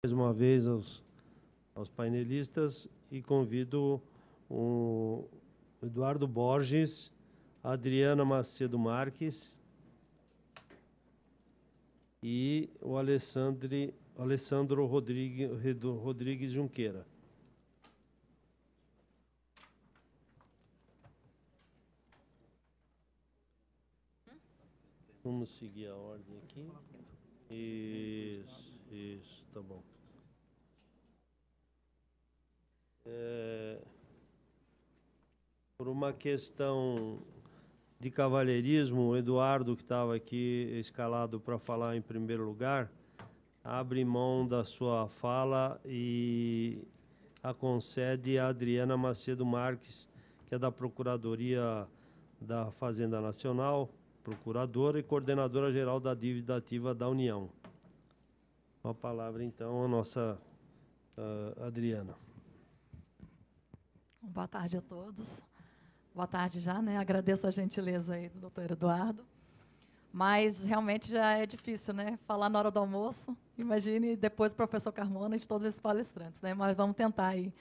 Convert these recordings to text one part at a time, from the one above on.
mais uma vez aos, aos painelistas e convido o Eduardo Borges, Adriana Macedo Marques e o Alessandro, Alessandro Rodrigues, Rodrigues Junqueira. Vamos seguir a ordem aqui. Isso, isso, tá bom. É, por uma questão de cavalheirismo, o Eduardo, que estava aqui escalado para falar em primeiro lugar, abre mão da sua fala e a concede a Adriana Macedo Marques, que é da Procuradoria da Fazenda Nacional, procuradora e coordenadora geral da dívida ativa da União. Com a palavra, então, a nossa uh, Adriana. Boa tarde a todos. Boa tarde já, né? Agradeço a gentileza aí do doutor Eduardo. Mas realmente já é difícil, né? Falar na hora do almoço. Imagine depois o professor Carmona e de todos esses palestrantes, né? Mas vamos tentar aí.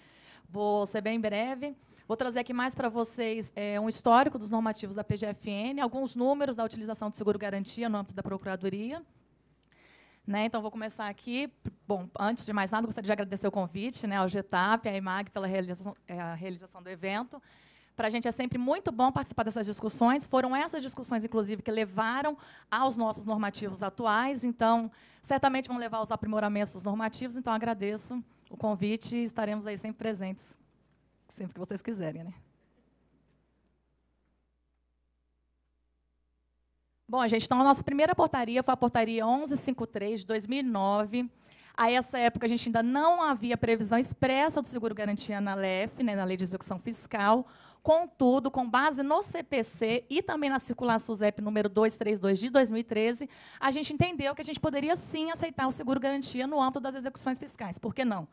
Vou ser bem breve. Vou trazer aqui mais para vocês é, um histórico dos normativos da PGFN, alguns números da utilização de seguro-garantia no âmbito da Procuradoria. Né, então, vou começar aqui. Bom, antes de mais nada, gostaria de agradecer o convite né, ao GETAP, à IMAG, pela realização, é, realização do evento. Para a gente é sempre muito bom participar dessas discussões. Foram essas discussões, inclusive, que levaram aos nossos normativos atuais. Então, certamente vão levar aos aprimoramentos dos normativos. Então, agradeço o convite e estaremos aí sempre presentes sempre que vocês quiserem, né? Bom, gente, então a nossa primeira portaria foi a portaria 1153 de 2009. A essa época a gente ainda não havia previsão expressa do seguro garantia na LEF, né, na Lei de Execução Fiscal. Contudo, com base no CPC e também na circular SUSEP número 232 de 2013, a gente entendeu que a gente poderia sim aceitar o seguro garantia no âmbito das execuções fiscais. Por que não?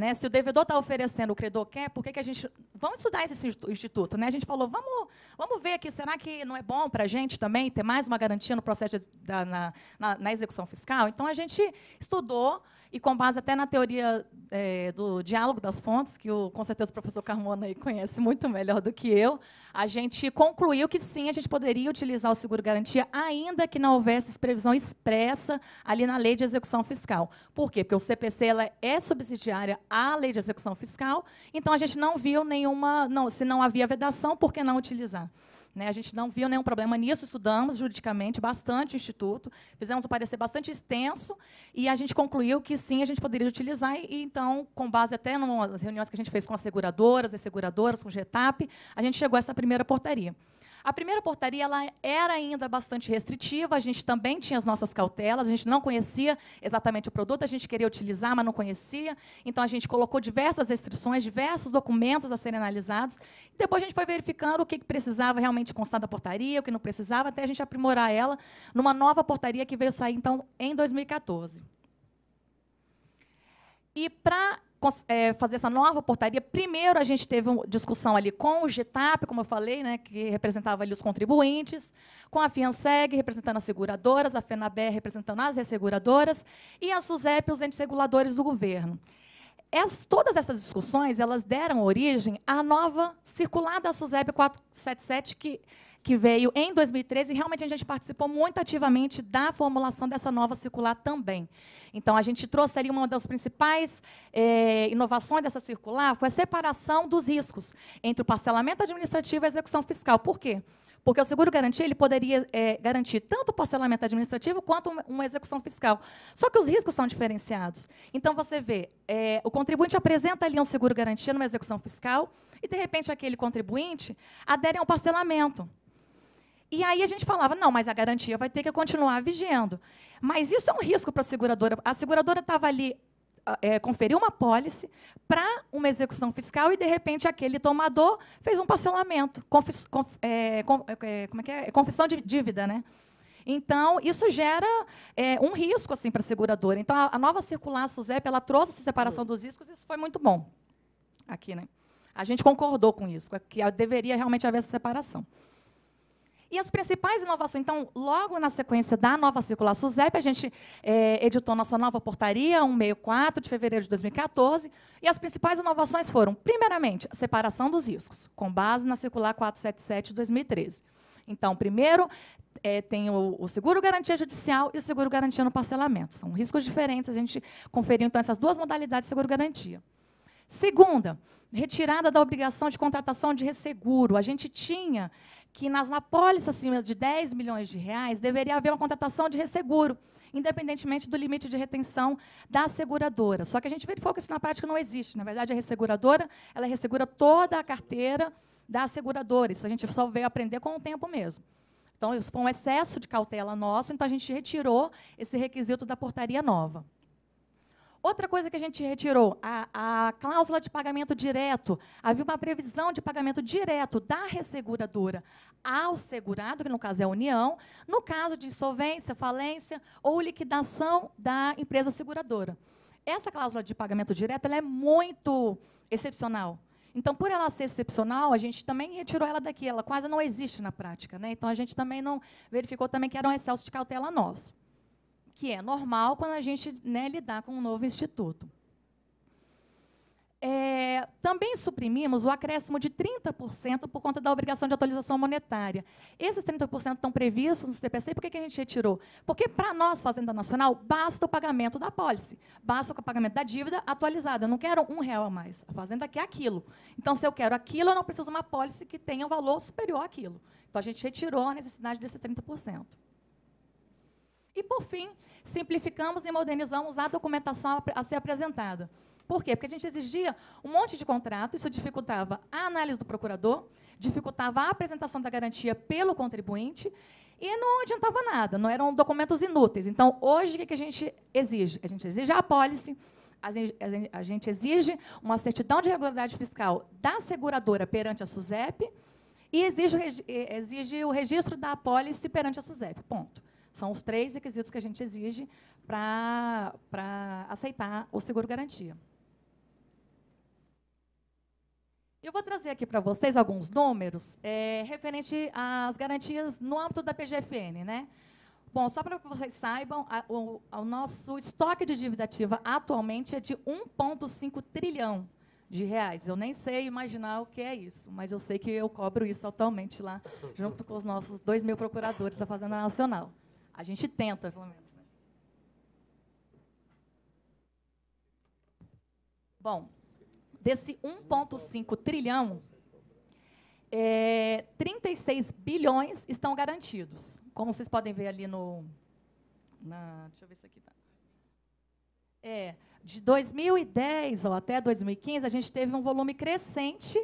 Né? Se o devedor está oferecendo, o credor quer, por que, que a gente. Vamos estudar esse instituto. Né? A gente falou, vamos, vamos ver aqui, será que não é bom para a gente também ter mais uma garantia no processo de, da, na, na, na execução fiscal? Então, a gente estudou e com base até na teoria é, do diálogo das fontes, que o, com certeza o professor Carmona aí conhece muito melhor do que eu, a gente concluiu que sim, a gente poderia utilizar o seguro-garantia, ainda que não houvesse previsão expressa ali na lei de execução fiscal. Por quê? Porque o CPC ela é subsidiária à lei de execução fiscal, então a gente não viu nenhuma. Não, se não havia vedação, por que não utilizar? Né? A gente não viu nenhum problema nisso, estudamos juridicamente bastante o Instituto, fizemos um parecer bastante extenso e a gente concluiu que sim, a gente poderia utilizar. E, então, com base até nas reuniões que a gente fez com as seguradoras, as seguradoras, com o GETAP, a gente chegou a essa primeira portaria. A primeira portaria ela era ainda bastante restritiva, a gente também tinha as nossas cautelas, a gente não conhecia exatamente o produto, a gente queria utilizar, mas não conhecia. Então, a gente colocou diversas restrições, diversos documentos a serem analisados. Depois, a gente foi verificando o que precisava realmente constar da portaria, o que não precisava, até a gente aprimorar ela numa nova portaria que veio sair, então, em 2014. E para é, fazer essa nova portaria, primeiro a gente teve uma discussão ali com o GETAP, como eu falei, né, que representava ali os contribuintes, com a FIANSEG, representando as seguradoras, a FENABER, representando as resseguradoras, e a SUSEP, os entes reguladores do governo. As, todas essas discussões elas deram origem à nova circular da SUSEP 477, que que veio em 2013, e realmente a gente participou muito ativamente da formulação dessa nova circular também. Então, a gente trouxe ali uma das principais é, inovações dessa circular, foi a separação dos riscos entre o parcelamento administrativo e a execução fiscal. Por quê? Porque o seguro-garantia ele poderia é, garantir tanto o parcelamento administrativo quanto uma execução fiscal. Só que os riscos são diferenciados. Então, você vê, é, o contribuinte apresenta ali um seguro-garantia numa execução fiscal e, de repente, aquele contribuinte adere a um parcelamento. E aí a gente falava, não, mas a garantia vai ter que continuar vigendo. Mas isso é um risco para a seguradora. A seguradora estava ali, é, conferiu uma pólice para uma execução fiscal e, de repente, aquele tomador fez um parcelamento. Confis, conf, é, com, é, como é que é? Confissão de dívida, né? Então, isso gera é, um risco assim, para a seguradora. Então, a, a nova circular SUSEP ela trouxe essa separação dos riscos e isso foi muito bom. Aqui, né? A gente concordou com isso, que deveria realmente haver essa separação. E as principais inovações, então, logo na sequência da nova circular SUSEP, a gente é, editou nossa nova portaria, 164, de fevereiro de 2014, e as principais inovações foram, primeiramente, a separação dos riscos, com base na circular 477 de 2013. Então, primeiro, é, tem o, o, seguro garantia judicial e o seguro garantia no parcelamento. São riscos diferentes, a gente conferiu, então, essas duas modalidades de seguro garantia. Segunda, retirada da obrigação de contratação de resseguro. A gente tinha que nas na pólice acima de 10 milhões de reais deveria haver uma contratação de resseguro, independentemente do limite de retenção da seguradora. Só que a gente verificou que isso na prática não existe. Na verdade, a resseguradora ela ressegura toda a carteira da seguradora. Isso a gente só veio aprender com o tempo mesmo. Então, isso foi um excesso de cautela nosso, então a gente retirou esse requisito da portaria nova. Outra coisa que a gente retirou, a, a, cláusula de pagamento direto. Havia uma previsão de pagamento direto da resseguradora ao segurado, que no caso é a União, no caso de insolvência, falência ou liquidação da empresa seguradora. Essa cláusula de pagamento direto é muito excepcional. Então, por ela ser excepcional, a gente também retirou ela daqui. Ela quase não existe na prática. Né? Então, a gente também não verificou também que era um excesso de cautela nosso que é normal quando a gente né, lidar com um novo instituto. É, também suprimimos o acréscimo de 30% por conta da obrigação de atualização monetária. Esses 30% estão previstos no CPC, por que, a gente retirou? Porque, para nós, Fazenda Nacional, basta o pagamento da pólice, basta o pagamento da dívida atualizada. Eu não quero um real a mais. A Fazenda quer aquilo. Então, se eu quero aquilo, eu não preciso de uma pólice que tenha um valor superior àquilo. Então, a gente retirou a necessidade desses 30%. E, por fim, simplificamos e modernizamos a documentação a ser apresentada. Por quê? Porque a gente exigia um monte de contrato, isso dificultava a análise do procurador, dificultava a apresentação da garantia pelo contribuinte e não adiantava nada, não eram documentos inúteis. Então, hoje, o que a gente exige? A gente exige a apólice, a gente exige uma certidão de regularidade fiscal da seguradora perante a SUSEP e exige, o registro da apólice perante a SUSEP. Ponto. São os três requisitos que a gente exige para aceitar o seguro-garantia. Eu vou trazer aqui para vocês alguns números é, referente às garantias no âmbito da PGFN. Né? Bom, só para que vocês saibam, a, o, o, nosso estoque de dívida ativa atualmente é de 1,5 trilhão de reais. Eu nem sei imaginar o que é isso, mas eu sei que eu cobro isso atualmente lá, junto com os nossos 2 mil procuradores da Fazenda Nacional. A gente tenta, pelo menos. Né? Bom, desse 1,5 trilhão, é, 36 bilhões estão garantidos. Como vocês podem ver ali no. Na, deixa eu ver se aqui está. É, de 2010 ou até 2015, a gente teve um volume crescente,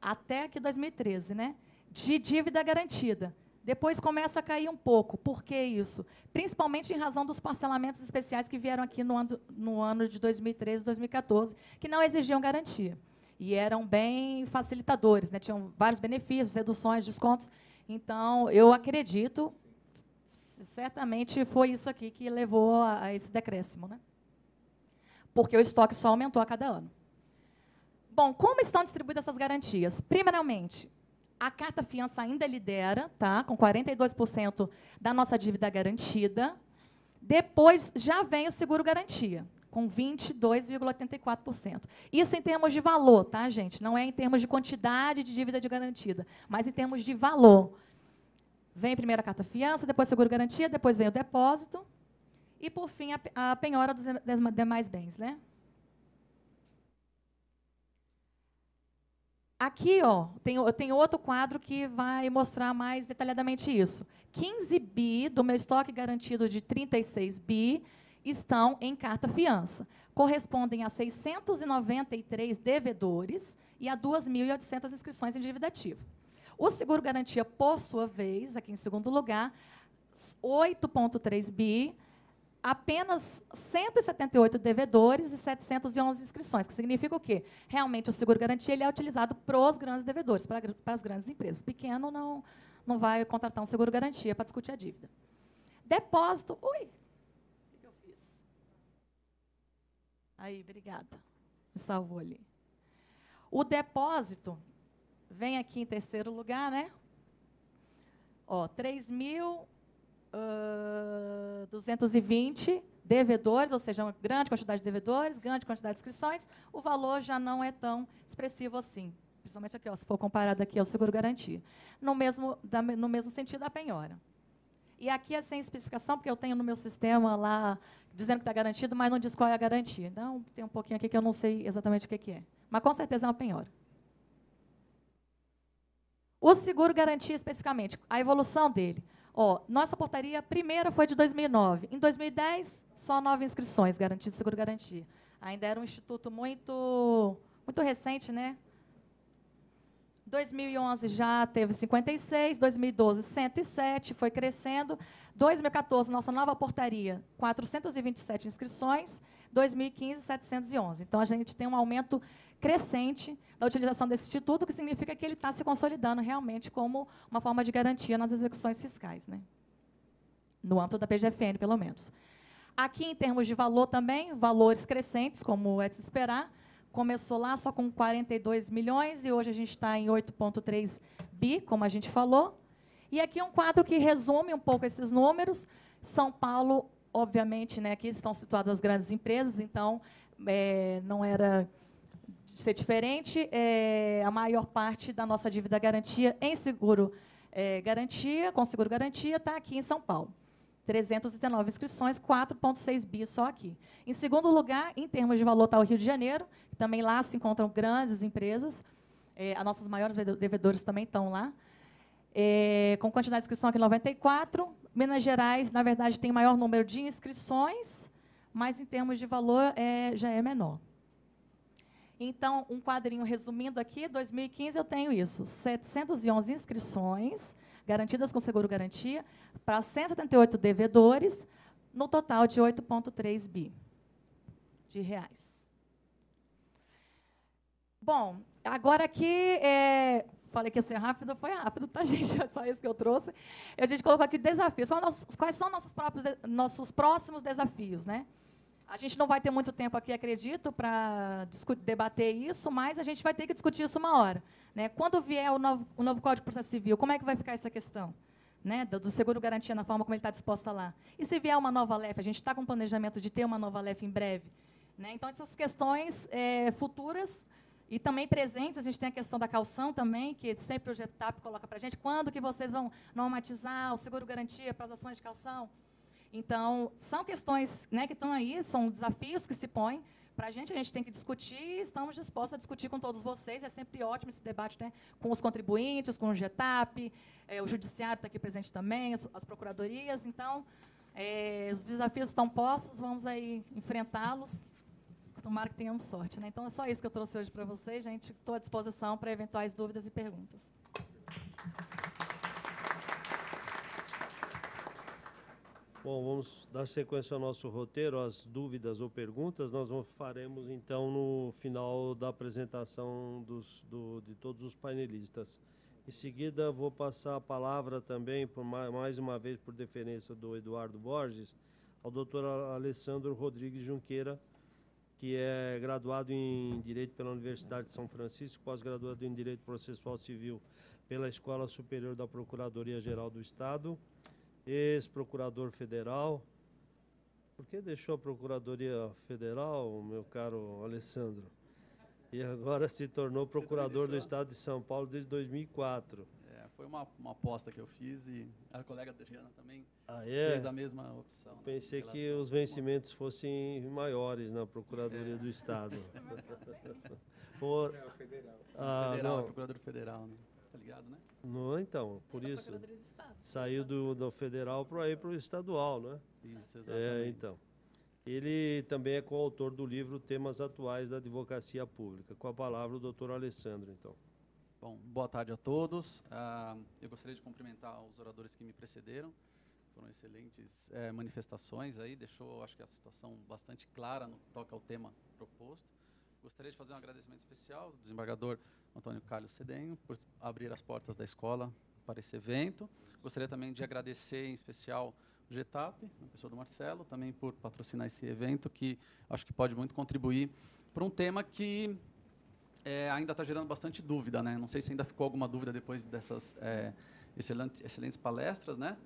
até aqui 2013, né, de dívida garantida. Depois começa a cair um pouco. Por que isso? Principalmente em razão dos parcelamentos especiais que vieram aqui no ano, no ano de 2013 2014, que não exigiam garantia. E eram bem facilitadores, né? tinham vários benefícios, reduções, descontos. Então, eu acredito, certamente foi isso aqui que levou a, a esse decréscimo. Né? Porque o estoque só aumentou a cada ano. Bom, como estão distribuídas essas garantias? Primeiramente, a carta fiança ainda lidera, tá? com 42% da nossa dívida garantida. Depois já vem o seguro garantia, com 22,84%. Isso em termos de valor, tá, gente? Não é em termos de quantidade de dívida de garantida, mas em termos de valor. Vem primeiro a carta fiança, depois seguro garantia, depois vem o depósito e, por fim, a penhora dos demais bens. Né? Aqui, ó, tem, tenho outro quadro que vai mostrar mais detalhadamente isso. 15 bi do meu estoque garantido de 36 bi estão em carta fiança. Correspondem a 693 devedores e a 2.800 inscrições em dívida ativa. O seguro garantia, por sua vez, aqui em segundo lugar, 8,3 bi apenas 178 devedores e 711 inscrições, que significa o quê? Realmente, o seguro-garantia é utilizado para os grandes devedores, para, para as grandes empresas. Pequeno não, não vai contratar um seguro-garantia para discutir a dívida. Depósito. Ui! O que eu fiz? Aí, obrigada. Me salvou ali. O depósito vem aqui em terceiro lugar, né? Ó, 3.220 devedores, ou seja, uma grande quantidade de devedores, grande quantidade de inscrições, o valor já não é tão expressivo assim. Principalmente aqui, ó, se for comparado aqui ao seguro-garantia. No mesmo, da, no mesmo sentido, a penhora. E aqui é sem especificação, porque eu tenho no meu sistema lá dizendo que está garantido, mas não diz qual é a garantia. Então, tem um pouquinho aqui que eu não sei exatamente o que, que é. Mas, com certeza, é uma penhora. O seguro-garantia, especificamente, a evolução dele. Ó, nossa portaria primeira foi de 2009. Em 2010, só nove inscrições garantidas seguro-garantia. Ainda era um instituto muito, muito recente, né? 2011 já teve 56, 2012 107, foi crescendo. 2014, nossa nova portaria, 427 inscrições, 2015 711. Então a gente tem um aumento crescente da utilização desse instituto, o que significa que ele está se consolidando realmente como uma forma de garantia nas execuções fiscais, né? No âmbito da PGFN, pelo menos. Aqui, em termos de valor também, valores crescentes, como é de se esperar, começou lá só com 42 milhões e hoje a gente está em 8,3 bi, como a gente falou. E aqui um quadro que resume um pouco esses números. São Paulo, obviamente, né, aqui estão situadas as grandes empresas, então é, não era ser diferente. É, a maior parte da nossa dívida garantia em seguro é, garantia, com seguro garantia, está aqui em São Paulo. 319 inscrições, 4,6 bi só aqui. Em segundo lugar, em termos de valor, está o Rio de Janeiro, que também lá se encontram grandes empresas. É, as nossas maiores devedores também estão lá. É, com quantidade de inscrição aqui 94. Minas Gerais, na verdade, tem maior número de inscrições, mas em termos de valor é, já é menor. Então, um quadrinho resumindo aqui, 2015 eu tenho isso, 711 inscrições, garantidas com seguro garantia, para 178 devedores, no total de 8,3 bi de reais. Bom, agora aqui, é, falei que ia ser rápido, foi rápido, tá, gente? É só isso que eu trouxe. A gente colocou aqui desafios. Quais são nossos, próprios, nossos próximos desafios, né? A gente não vai ter muito tempo aqui, acredito, para debater isso, mas a gente vai ter que discutir isso uma hora. Né? Quando vier o novo, o novo Código de Processo Civil, como é que vai ficar essa questão? Né? Do, seguro garantia na forma como ele está disposta lá. E se vier uma nova LEF, a gente está com planejamento de ter uma nova LEF em breve. Né? Então, essas questões é, futuras e também presentes, a gente tem a questão da calção também, que sempre o GETAP coloca para a gente. Quando que vocês vão normatizar o seguro garantia para as ações de calção? Então, são questões né, que estão aí, são desafios que se põem. Para a gente, a gente tem que discutir e estamos dispostos a discutir com todos vocês. É sempre ótimo esse debate né, com os contribuintes, com o GETAP, é, o Judiciário está aqui presente também, as, as procuradorias. Então, é, os desafios estão postos, vamos aí enfrentá-los. Tomara que tenhamos sorte. Né? Então, é só isso que eu trouxe hoje para vocês, gente. Estou à disposição para eventuais dúvidas e perguntas. Bom, vamos dar sequência ao nosso roteiro, as dúvidas ou perguntas nós faremos então no final da apresentação dos, do, de todos os painelistas. Em seguida, vou passar a palavra também, por mais, uma vez por deferência do Eduardo Borges, ao doutor Alessandro Rodrigues Junqueira, que é graduado em Direito pela Universidade de São Francisco, pós-graduado em Direito Processual Civil pela Escola Superior da Procuradoria-Geral do Estado, ex-procurador federal. Por que deixou a Procuradoria Federal, meu caro Alessandro? E agora se tornou procurador do Estado de São Paulo desde 2004. É, foi uma, uma aposta que eu fiz e a colega Adriana também ah, é? fez a mesma opção. Pensei né, que os vencimentos fossem maiores na Procuradoria é. do Estado. Por... Federal. Ah, federal, não. Procurador Federal, né? Tá ligado, né? Não, então, por isso. Saiu do, do federal para ir para o estadual, né? Isso, exatamente. É, então. Ele também é coautor do livro Temas Atuais da Advocacia Pública. Com a palavra o doutor Alessandro, então. Bom, boa tarde a todos. Uh, eu gostaria de cumprimentar os oradores que me precederam. Foram excelentes é, manifestações aí, deixou, acho que, a situação bastante clara no que toca ao tema proposto. Gostaria de fazer um agradecimento especial ao desembargador Antônio Carlos Cedenho por abrir as portas da escola para esse evento. Gostaria também de agradecer em especial o GETAP, a pessoa do Marcelo, também por patrocinar esse evento, que acho que pode muito contribuir para um tema que é, ainda está gerando bastante dúvida. Né? Não sei se ainda ficou alguma dúvida depois dessas é, excelentes, excelentes palestras, né?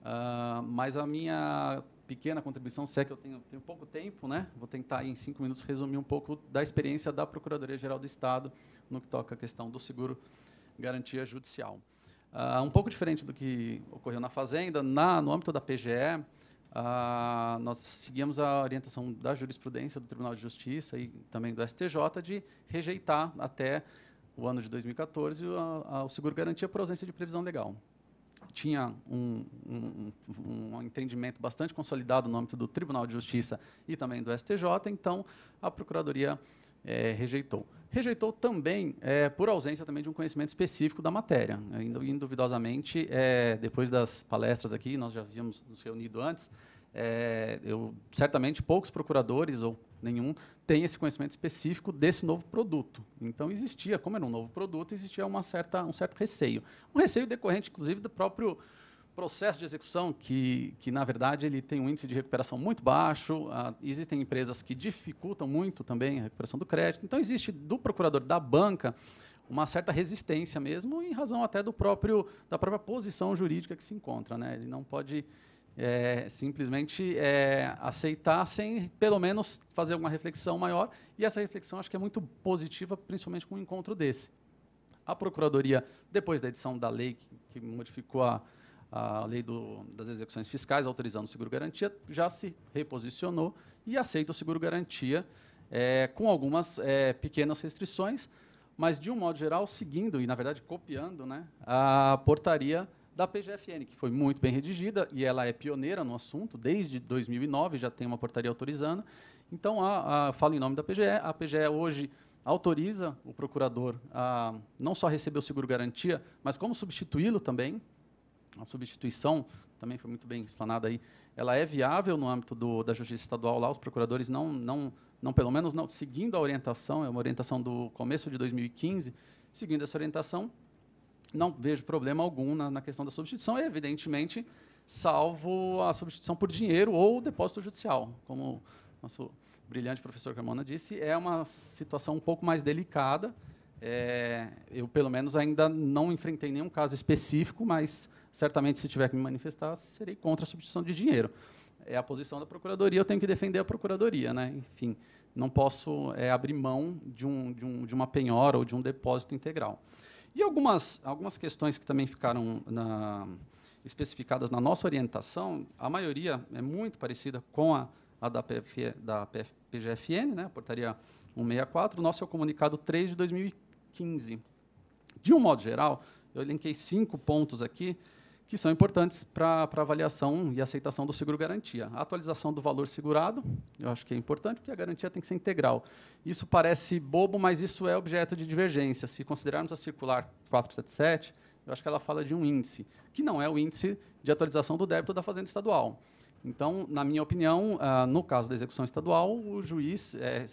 Uh, mas a minha pequena contribuição, se é que eu tenho, tenho pouco tempo, né? Vou tentar, em cinco minutos, resumir um pouco da experiência da Procuradoria-Geral do Estado no que toca a questão do seguro garantia judicial. Uh, um pouco diferente do que ocorreu na Fazenda, na, no âmbito da PGE, uh, ah, nós seguimos a orientação da jurisprudência do Tribunal de Justiça e também do STJ de rejeitar até o ano de 2014 o seguro garantia por ausência de previsão legal tinha um, um, um, entendimento bastante consolidado no âmbito do Tribunal de Justiça e também do STJ, então a Procuradoria é, rejeitou. Rejeitou também é, por ausência também de um conhecimento específico da matéria. Induvidosamente, é, depois das palestras aqui, nós já havíamos nos reunido antes, é, eu, certamente poucos procuradores, ou nenhum, têm esse conhecimento específico desse novo produto. Então, existia, como era um novo produto, existia uma certa, um certo receio. Um receio decorrente, inclusive, do próprio processo de execução, que, que na verdade ele tem um índice de recuperação muito baixo, ah, existem empresas que dificultam muito também a recuperação do crédito. Então, existe do procurador da banca uma certa resistência mesmo, em razão até do próprio, da própria posição jurídica que se encontra. Né? Ele não pode é, simplesmente é, aceitar sem, pelo menos, fazer alguma reflexão maior. E essa reflexão acho que é muito positiva, principalmente com um encontro desse. A Procuradoria, depois da edição da lei que, que modificou a, a lei do, das execuções fiscais, autorizando o seguro-garantia, já se reposicionou e aceita o seguro-garantia é, com algumas é, pequenas restrições, mas, de um modo geral, seguindo e, na verdade, copiando né, a portaria da PGFN, que foi muito bem redigida e ela é pioneira no assunto, desde 2009 já tem uma portaria autorizando. Então, a, a, em nome da PGE, a PGE hoje autoriza o procurador a não só receber o seguro-garantia, mas como substituí-lo também. A substituição também foi muito bem explanada aí. Ela é viável no âmbito do, da Justiça Estadual lá, os procuradores não, não, não, pelo menos não, seguindo a orientação, é uma orientação do começo de 2015, seguindo essa orientação, não vejo problema algum na, na questão da substituição, evidentemente, salvo a substituição por dinheiro ou depósito judicial. Como nosso brilhante professor Carmona disse, é uma situação um pouco mais delicada. É, eu, pelo menos, ainda não enfrentei nenhum caso específico, mas certamente, se tiver que me manifestar, serei contra a substituição de dinheiro. É a posição da Procuradoria, eu tenho que defender a Procuradoria. Né? Enfim, não posso é, abrir mão de, um, de, um, de uma penhora ou de um depósito integral. E algumas, algumas questões que também ficaram na, especificadas na nossa orientação, a maioria é muito parecida com a, a da, PF, da PGFN, né, a portaria 164, o nosso é o comunicado 3 de 2015. De um modo geral, eu elenquei cinco pontos aqui que são importantes para a avaliação e aceitação do seguro-garantia. A atualização do valor segurado, eu acho que é importante, porque a garantia tem que ser integral. Isso parece bobo, mas isso é objeto de divergência. Se considerarmos a circular 477, eu acho que ela fala de um índice, que não é o índice de atualização do débito da Fazenda Estadual. Então, na minha opinião, ah, no caso da execução estadual, o juiz é,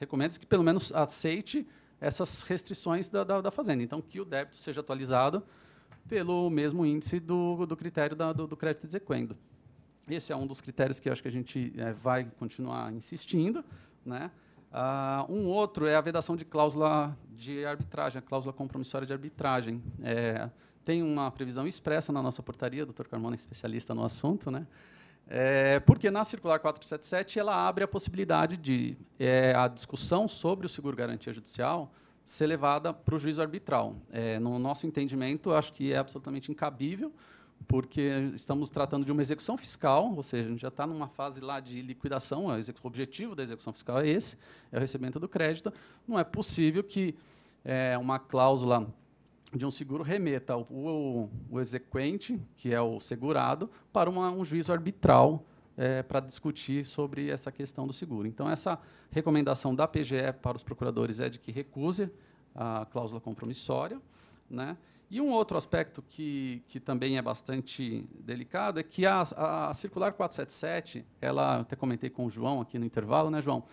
recomenda que pelo menos aceite essas restrições da, da Fazenda. Então, que o débito seja atualizado pelo mesmo índice do, do critério da, do, do, crédito exequendo. Esse é um dos critérios que acho que a gente é, vai continuar insistindo. Né? Uh, um outro é a vedação de cláusula de arbitragem, a cláusula compromissória de arbitragem. É, tem uma previsão expressa na nossa portaria, o Dr. Carmona é especialista no assunto, né? É, porque na circular 477 ela abre a possibilidade de é, a discussão sobre o seguro garantia judicial ser levada para o juízo arbitral. É, no nosso entendimento, acho que é absolutamente incabível, porque estamos tratando de uma execução fiscal, ou seja, a gente já está numa fase lá de liquidação, o objetivo da execução fiscal é esse, é o recebimento do crédito. Não é possível que é, uma cláusula de um seguro remeta o, o, o, exequente, que é o segurado, para uma, um juízo arbitral é, para discutir sobre essa questão do seguro. Então, essa recomendação da PGE para os procuradores é de que recuse a cláusula compromissória. Né? E um outro aspecto que, que também é bastante delicado é que a, a, circular 477, ela até comentei com o João aqui no intervalo, né, João?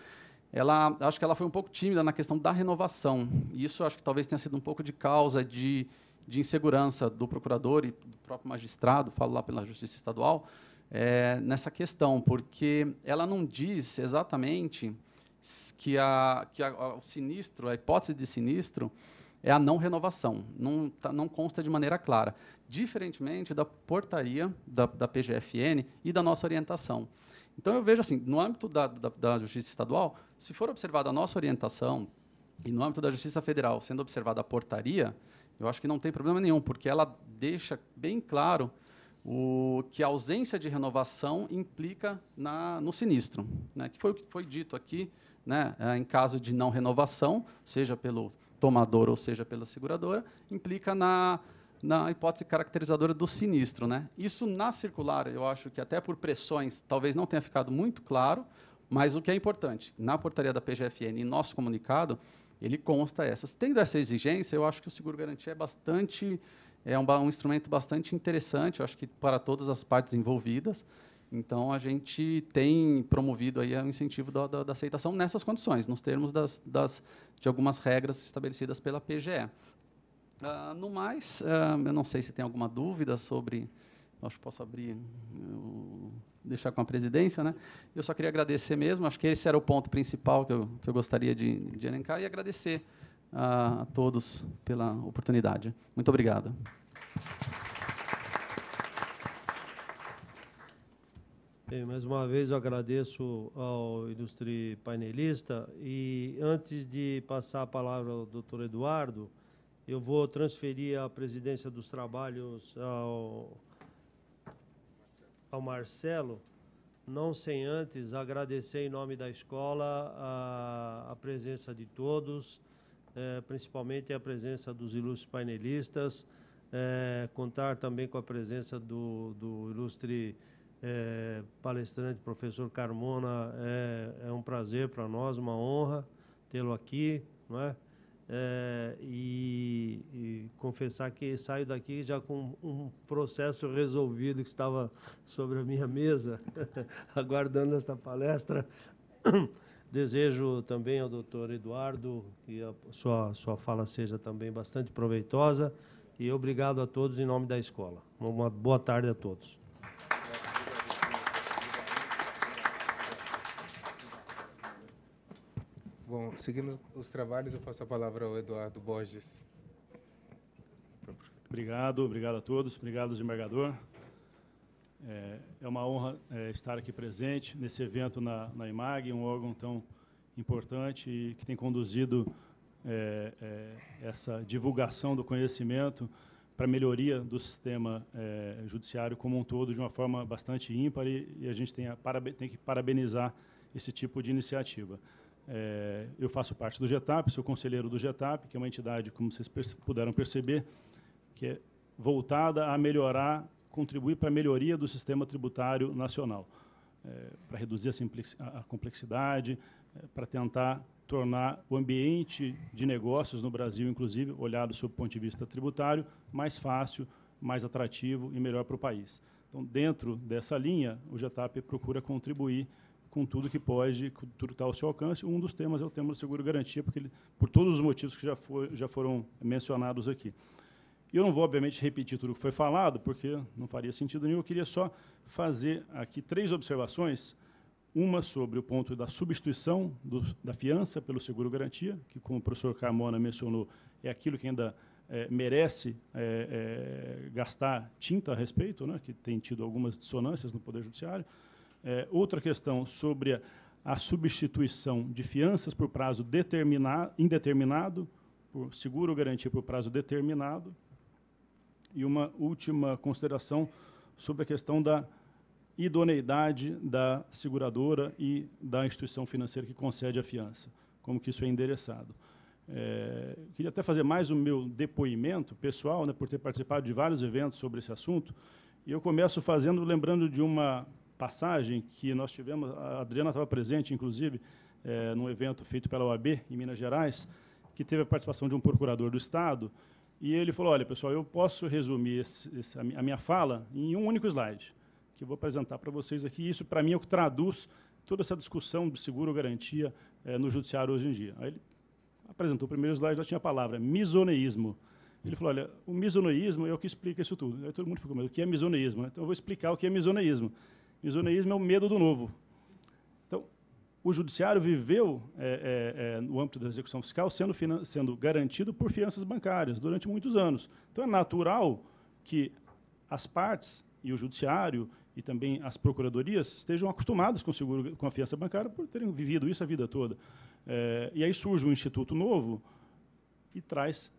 Ela, acho que ela foi um pouco tímida na questão da renovação. E isso acho que talvez tenha sido um pouco de causa de, de insegurança do procurador e do próprio magistrado, falo lá pela Justiça Estadual, é, nessa questão, porque ela não diz exatamente que, a, que a, o sinistro, a hipótese de sinistro, é a não renovação. Não, tá, não consta de maneira clara. diferentemente da portaria da, da PGFN e da nossa orientação. Então, eu vejo assim, no âmbito da, da, da Justiça Estadual, se for observada a nossa orientação, e no âmbito da Justiça Federal, sendo observada a portaria, eu acho que não tem problema nenhum, porque ela deixa bem claro o que a ausência de renovação implica na, no sinistro, né? que foi o que foi dito aqui, né? É, em caso de não renovação, seja pelo tomador ou seja pela seguradora, implica na, na hipótese caracterizadora do sinistro. Né? Isso na circular, eu acho que até por pressões talvez não tenha ficado muito claro, mas o que é importante, na portaria da PGFN e nosso comunicado, ele consta essas. Tendo essa exigência, eu acho que o seguro garantia é bastante é um, um instrumento bastante interessante, eu acho que para todas as partes envolvidas. Então, a gente tem promovido aí o incentivo da, da, da aceitação nessas condições, nos termos das, das, de algumas regras estabelecidas pela PGE. Uh, ah, no mais, uh, eu não sei se tem alguma dúvida sobre. Acho que posso abrir, eu, deixar com a presidência. Né? Eu só queria agradecer mesmo, acho que esse era o ponto principal que eu, que eu gostaria de, de elencar, e agradecer a, todos pela oportunidade. Muito obrigado. Bem, mais uma vez eu agradeço ao ilustre painelista e antes de passar a palavra ao doutor Eduardo, eu vou transferir a presidência dos trabalhos ao, ao Marcelo, não sem antes agradecer em nome da escola a, a presença de todos, é, principalmente a presença dos ilustres painelistas, é, contar também com a presença do, do ilustre é, palestrante, professor Carmona, é, é um prazer para nós, uma honra tê-lo aqui, não é? É, e, e, confessar que saio daqui já com um processo resolvido que estava sobre a minha mesa, aguardando esta palestra. Desejo também ao doutor Eduardo que a sua, sua fala seja também bastante proveitosa e obrigado a todos em nome da escola. Uma boa tarde a todos. Bom, seguindo os trabalhos, eu passo a palavra ao Eduardo Borges. Obrigado, obrigado a todos, obrigado, desembargador. É, é uma honra é, estar aqui presente nesse evento na, na IMAG, um órgão tão importante e que tem conduzido é, é, essa divulgação do conhecimento para melhoria do sistema é, judiciário como um todo de uma forma bastante ímpar e, e a gente tem, a, tem que parabenizar esse tipo de iniciativa. É, eu faço parte do GETAP, sou conselheiro do GETAP, que é uma entidade, como vocês puderam perceber, que é voltada a melhorar, contribuir para a melhoria do sistema tributário nacional, é, para reduzir a, a complexidade, é, para tentar tornar o ambiente de negócios no Brasil, inclusive, olhado sob o ponto de vista tributário, mais fácil, mais atrativo e melhor para o país. Então, dentro dessa linha, o GETAP procura contribuir com tudo que pode, com tudo que está ao seu alcance. Um dos temas é o tema do seguro-garantia, porque ele, por todos os motivos que já, foi, já foram mencionados aqui. Eu não vou, obviamente, repetir tudo o que foi falado, porque não faria sentido nenhum. Eu queria só fazer aqui três observações. Uma sobre o ponto da substituição do, da fiança pelo seguro-garantia, que, como o professor Carmona mencionou, é aquilo que ainda é, merece é, é, gastar tinta a respeito, né, que tem tido algumas dissonâncias no Poder Judiciário. É, outra questão sobre a, a, substituição de fianças por prazo indeterminado, por seguro garantia por prazo determinado. E uma última consideração sobre a questão da idoneidade da seguradora e da instituição financeira que concede a fiança, como que isso é endereçado. É, queria até fazer mais o meu depoimento pessoal, né, por ter participado de vários eventos sobre esse assunto, e eu começo fazendo, lembrando de uma passagem que nós tivemos, a Adriana estava presente, inclusive, é, num evento feito pela OAB, em Minas Gerais, que teve a participação de um procurador do Estado, e ele falou, olha, pessoal, eu posso resumir esse, esse, a minha fala em um único slide, que eu vou apresentar para vocês aqui. Isso, para mim, é o que traduz toda essa discussão de seguro-garantia é, no judiciário hoje em dia. Aí ele apresentou o primeiro slide, já tinha a palavra misoneísmo. Ele falou, olha, o misoneísmo é o que explica isso tudo. Aí todo mundo ficou, mas o que é misoneísmo? Então, eu vou explicar o que é misoneísmo. Misoneísmo é o medo do novo. O judiciário viveu, é, é, é, no âmbito da execução fiscal, sendo, sendo garantido por fianças bancárias durante muitos anos. Então, é natural que as partes e o judiciário e também as procuradorias estejam acostumados com seguro com a fiança bancária por terem vivido isso a vida toda. É, e aí surge um instituto novo e traz,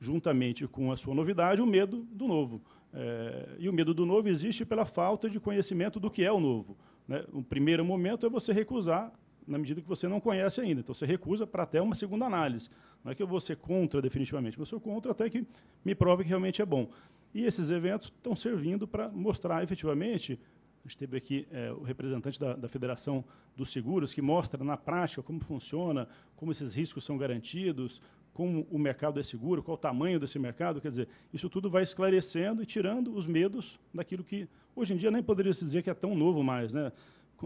juntamente com a sua novidade, o medo do novo. É, e o medo do novo existe pela falta de conhecimento do que é o novo. Né? O primeiro momento é você recusar na medida que você não conhece ainda. Então, você recusa para até uma segunda análise. Não é que eu vou ser contra definitivamente, mas eu sou contra até que me prove que realmente é bom. E esses eventos estão servindo para mostrar efetivamente. A gente teve aqui é, o representante da, da Federação dos Seguros, que mostra na prática como funciona, como esses riscos são garantidos, como o mercado é seguro, qual o tamanho desse mercado. Quer dizer, isso tudo vai esclarecendo e tirando os medos daquilo que hoje em dia nem poderia se dizer que é tão novo mais. Né?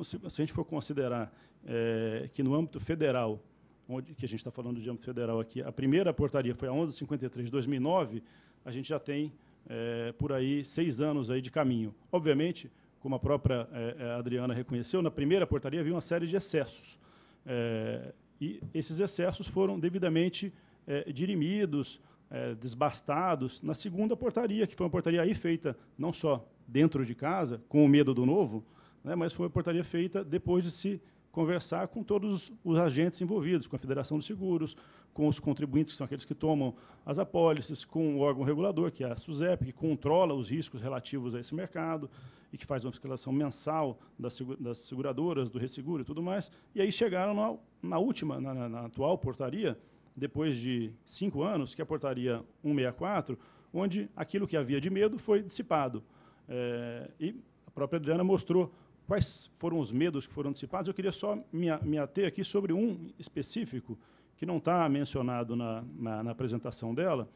Se a gente for considerar é, que no âmbito federal, onde que a gente está falando de âmbito federal aqui, a primeira portaria foi a 1153 de 2009, a gente já tem é, por aí seis anos aí de caminho. Obviamente, como a própria é, Adriana reconheceu, na primeira portaria havia uma série de excessos. É, e esses excessos foram devidamente é, dirimidos, é, desbastados na segunda portaria, que foi uma portaria aí feita não só dentro de casa, com o medo do novo, né, mas foi uma portaria feita depois de se conversar com todos os agentes envolvidos, com a Federação dos Seguros, com os contribuintes, que são aqueles que tomam as apólices, com o órgão regulador, que é a SUSEP, que controla os riscos relativos a esse mercado e que faz uma fiscalização mensal das, seguradoras, do resseguro e tudo mais. E aí chegaram na, na última, na, na, atual portaria, depois de cinco anos, que é a portaria 164, onde aquilo que havia de medo foi dissipado. É, e a própria Adriana mostrou quais foram os medos que foram dissipados. Eu queria só me, me ater aqui sobre um específico, que não está mencionado na, na, na, apresentação dela,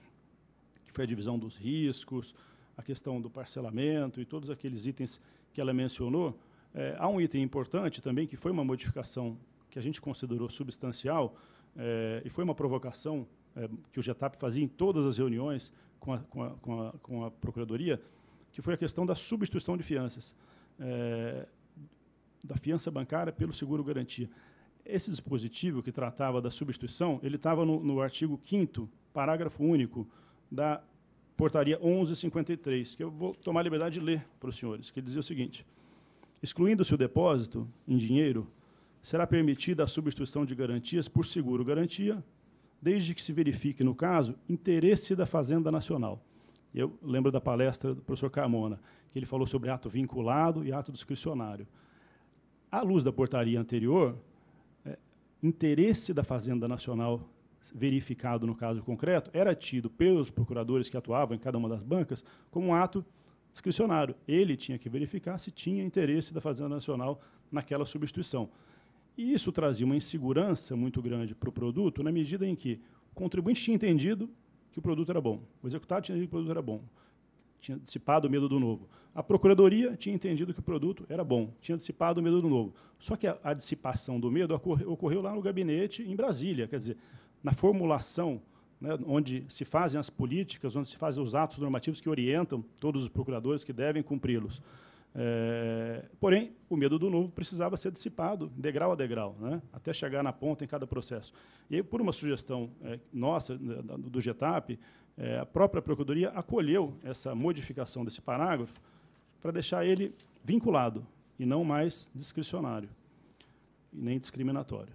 que foi a divisão dos riscos, a questão do parcelamento e todos aqueles itens que ela mencionou. É, há um item importante também, que foi uma modificação que a gente considerou substancial, é, e foi uma provocação é, que o GETAP fazia em todas as reuniões com a, com, a, com, a, com a Procuradoria, que foi a questão da substituição de fianças. É, da fiança bancária pelo seguro garantia. Esse dispositivo que tratava da substituição, ele estava no, no artigo 5 parágrafo único da portaria 1153, que eu vou tomar liberdade de ler para os senhores, que dizia o seguinte: excluindo-se o depósito em dinheiro, será permitida a substituição de garantias por seguro garantia, desde que se verifique, no caso, interesse da Fazenda Nacional. Eu lembro da palestra do professor Carmona, que ele falou sobre ato vinculado e ato discricionário. À luz da portaria anterior, é, interesse da Fazenda Nacional verificado no caso concreto era tido pelos procuradores que atuavam em cada uma das bancas como um ato discricionário. Ele tinha que verificar se tinha interesse da Fazenda Nacional naquela substituição. E isso trazia uma insegurança muito grande para o produto, na medida em que o contribuinte tinha entendido que o produto era bom, o executado tinha entendido que o produto era bom, tinha dissipado o medo do novo. A Procuradoria tinha entendido que o produto era bom, tinha dissipado o medo do novo. Só que a, a dissipação do medo ocorreu, ocorreu, lá no gabinete, em Brasília, quer dizer, na formulação, né, onde se fazem as políticas, onde se fazem os atos normativos que orientam todos os procuradores que devem cumpri-los. É, porém, o medo do novo precisava ser dissipado degrau a degrau, né, até chegar na ponta em cada processo. E aí, por uma sugestão é, nossa, do GETAP, é, a própria Procuradoria acolheu essa modificação desse parágrafo para deixar ele vinculado e não mais discricionário e nem discriminatório.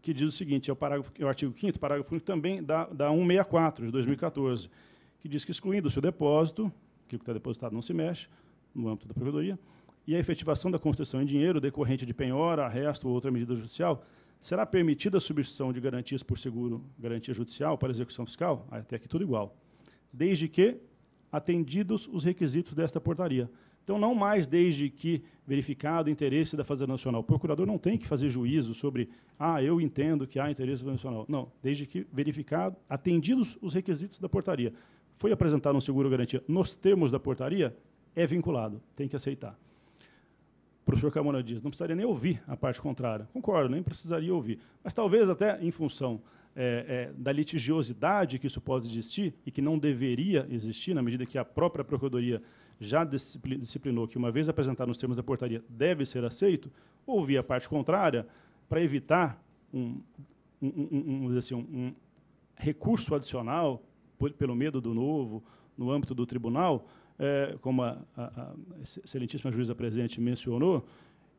Que diz o seguinte, é o, parágrafo, é o artigo 5 parágrafo único também da, da 164 de 2014, que diz que excluindo o seu depósito, que o que está depositado não se mexe, no âmbito da Procuradoria, e a efetivação da construção em dinheiro decorrente de penhora, arresto ou outra medida judicial, será permitida a substituição de garantias por seguro, garantia judicial para execução fiscal? Até aqui tudo igual. Desde que atendidos os requisitos desta portaria. Então, não mais desde que verificado o interesse da Fazenda Nacional. O procurador não tem que fazer juízo sobre, ah, eu entendo que há interesse nacional. Não, desde que verificado, atendidos os requisitos da portaria. Foi apresentado um seguro garantia nos termos da portaria, é vinculado, tem que aceitar. O professor Camona diz, não precisaria nem ouvir a parte contrária. Concordo, nem precisaria ouvir. Mas talvez até em função é, é, da litigiosidade que isso pode existir e que não deveria existir, na medida que a própria Procuradoria já disciplinou que, uma vez apresentado nos termos da portaria, deve ser aceito, ouvir a parte contrária para evitar um, um, um, um, assim, um recurso adicional por, pelo medo do novo no âmbito do tribunal, é, como a, a, a excelentíssima juíza presente mencionou,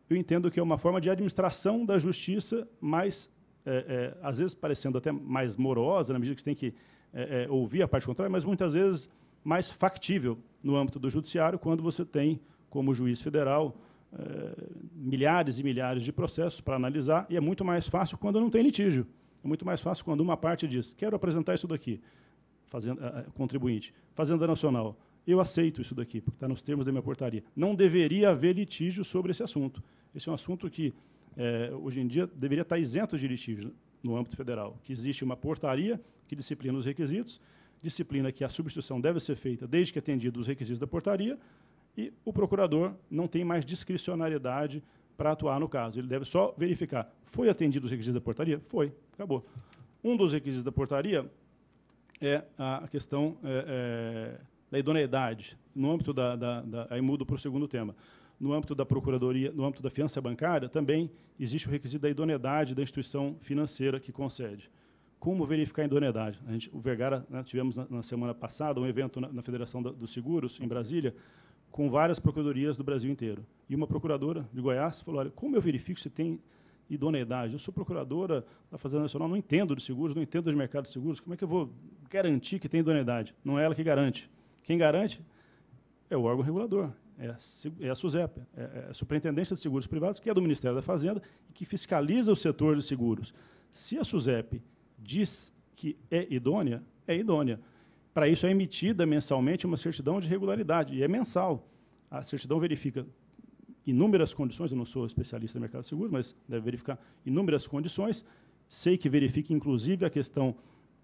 eu entendo que é uma forma de administração da justiça mais, é, é, às vezes parecendo até mais morosa, na medida que você tem que é, é, ouvir a parte contrária, mas muitas vezes mais factível no âmbito do judiciário, quando você tem, como juiz federal, é, milhares e milhares de processos para analisar, e é muito mais fácil quando não tem litígio. É muito mais fácil quando uma parte diz, quero apresentar isso daqui, fazenda, contribuinte, Fazenda Nacional, eu aceito isso daqui, porque está nos termos da minha portaria. Não deveria haver litígio sobre esse assunto. Esse é um assunto que, é, hoje em dia, deveria estar isento de litígio no âmbito federal, que existe uma portaria que disciplina os requisitos, disciplina que a substituição deve ser feita desde que atendido os requisitos da portaria, e o procurador não tem mais discricionariedade para atuar no caso. Ele deve só verificar, foi atendido os requisitos da portaria? Foi, acabou. Um dos requisitos da portaria é a questão é, é, da idoneidade, no âmbito da, da, da aí mudo para o segundo tema, no âmbito da procuradoria, no âmbito da fiança bancária, também existe o requisito da idoneidade da instituição financeira que concede. Como verificar a idoneidade? A gente, o Vergara, né, tivemos na, na, semana passada um evento na, na Federação da, dos Seguros, em Brasília, com várias procuradorias do Brasil inteiro. E uma procuradora de Goiás falou: olha, como eu verifico se tem idoneidade? Eu sou procuradora da Fazenda Nacional, não entendo de seguros, não entendo de mercado de seguros, como é que eu vou garantir que tem idoneidade? Não é ela que garante. Quem garante é o órgão regulador, é a, é a SUSEP, é, é a Superintendência de Seguros Privados, que é do Ministério da Fazenda e que fiscaliza o setor de seguros. Se a SUSEP diz que é idônea, é idônea. Para isso é emitida mensalmente uma certidão de regularidade, e é mensal. A certidão verifica inúmeras condições, eu não sou especialista no mercado de seguros, mas deve verificar inúmeras condições. Sei que verifica, inclusive, a questão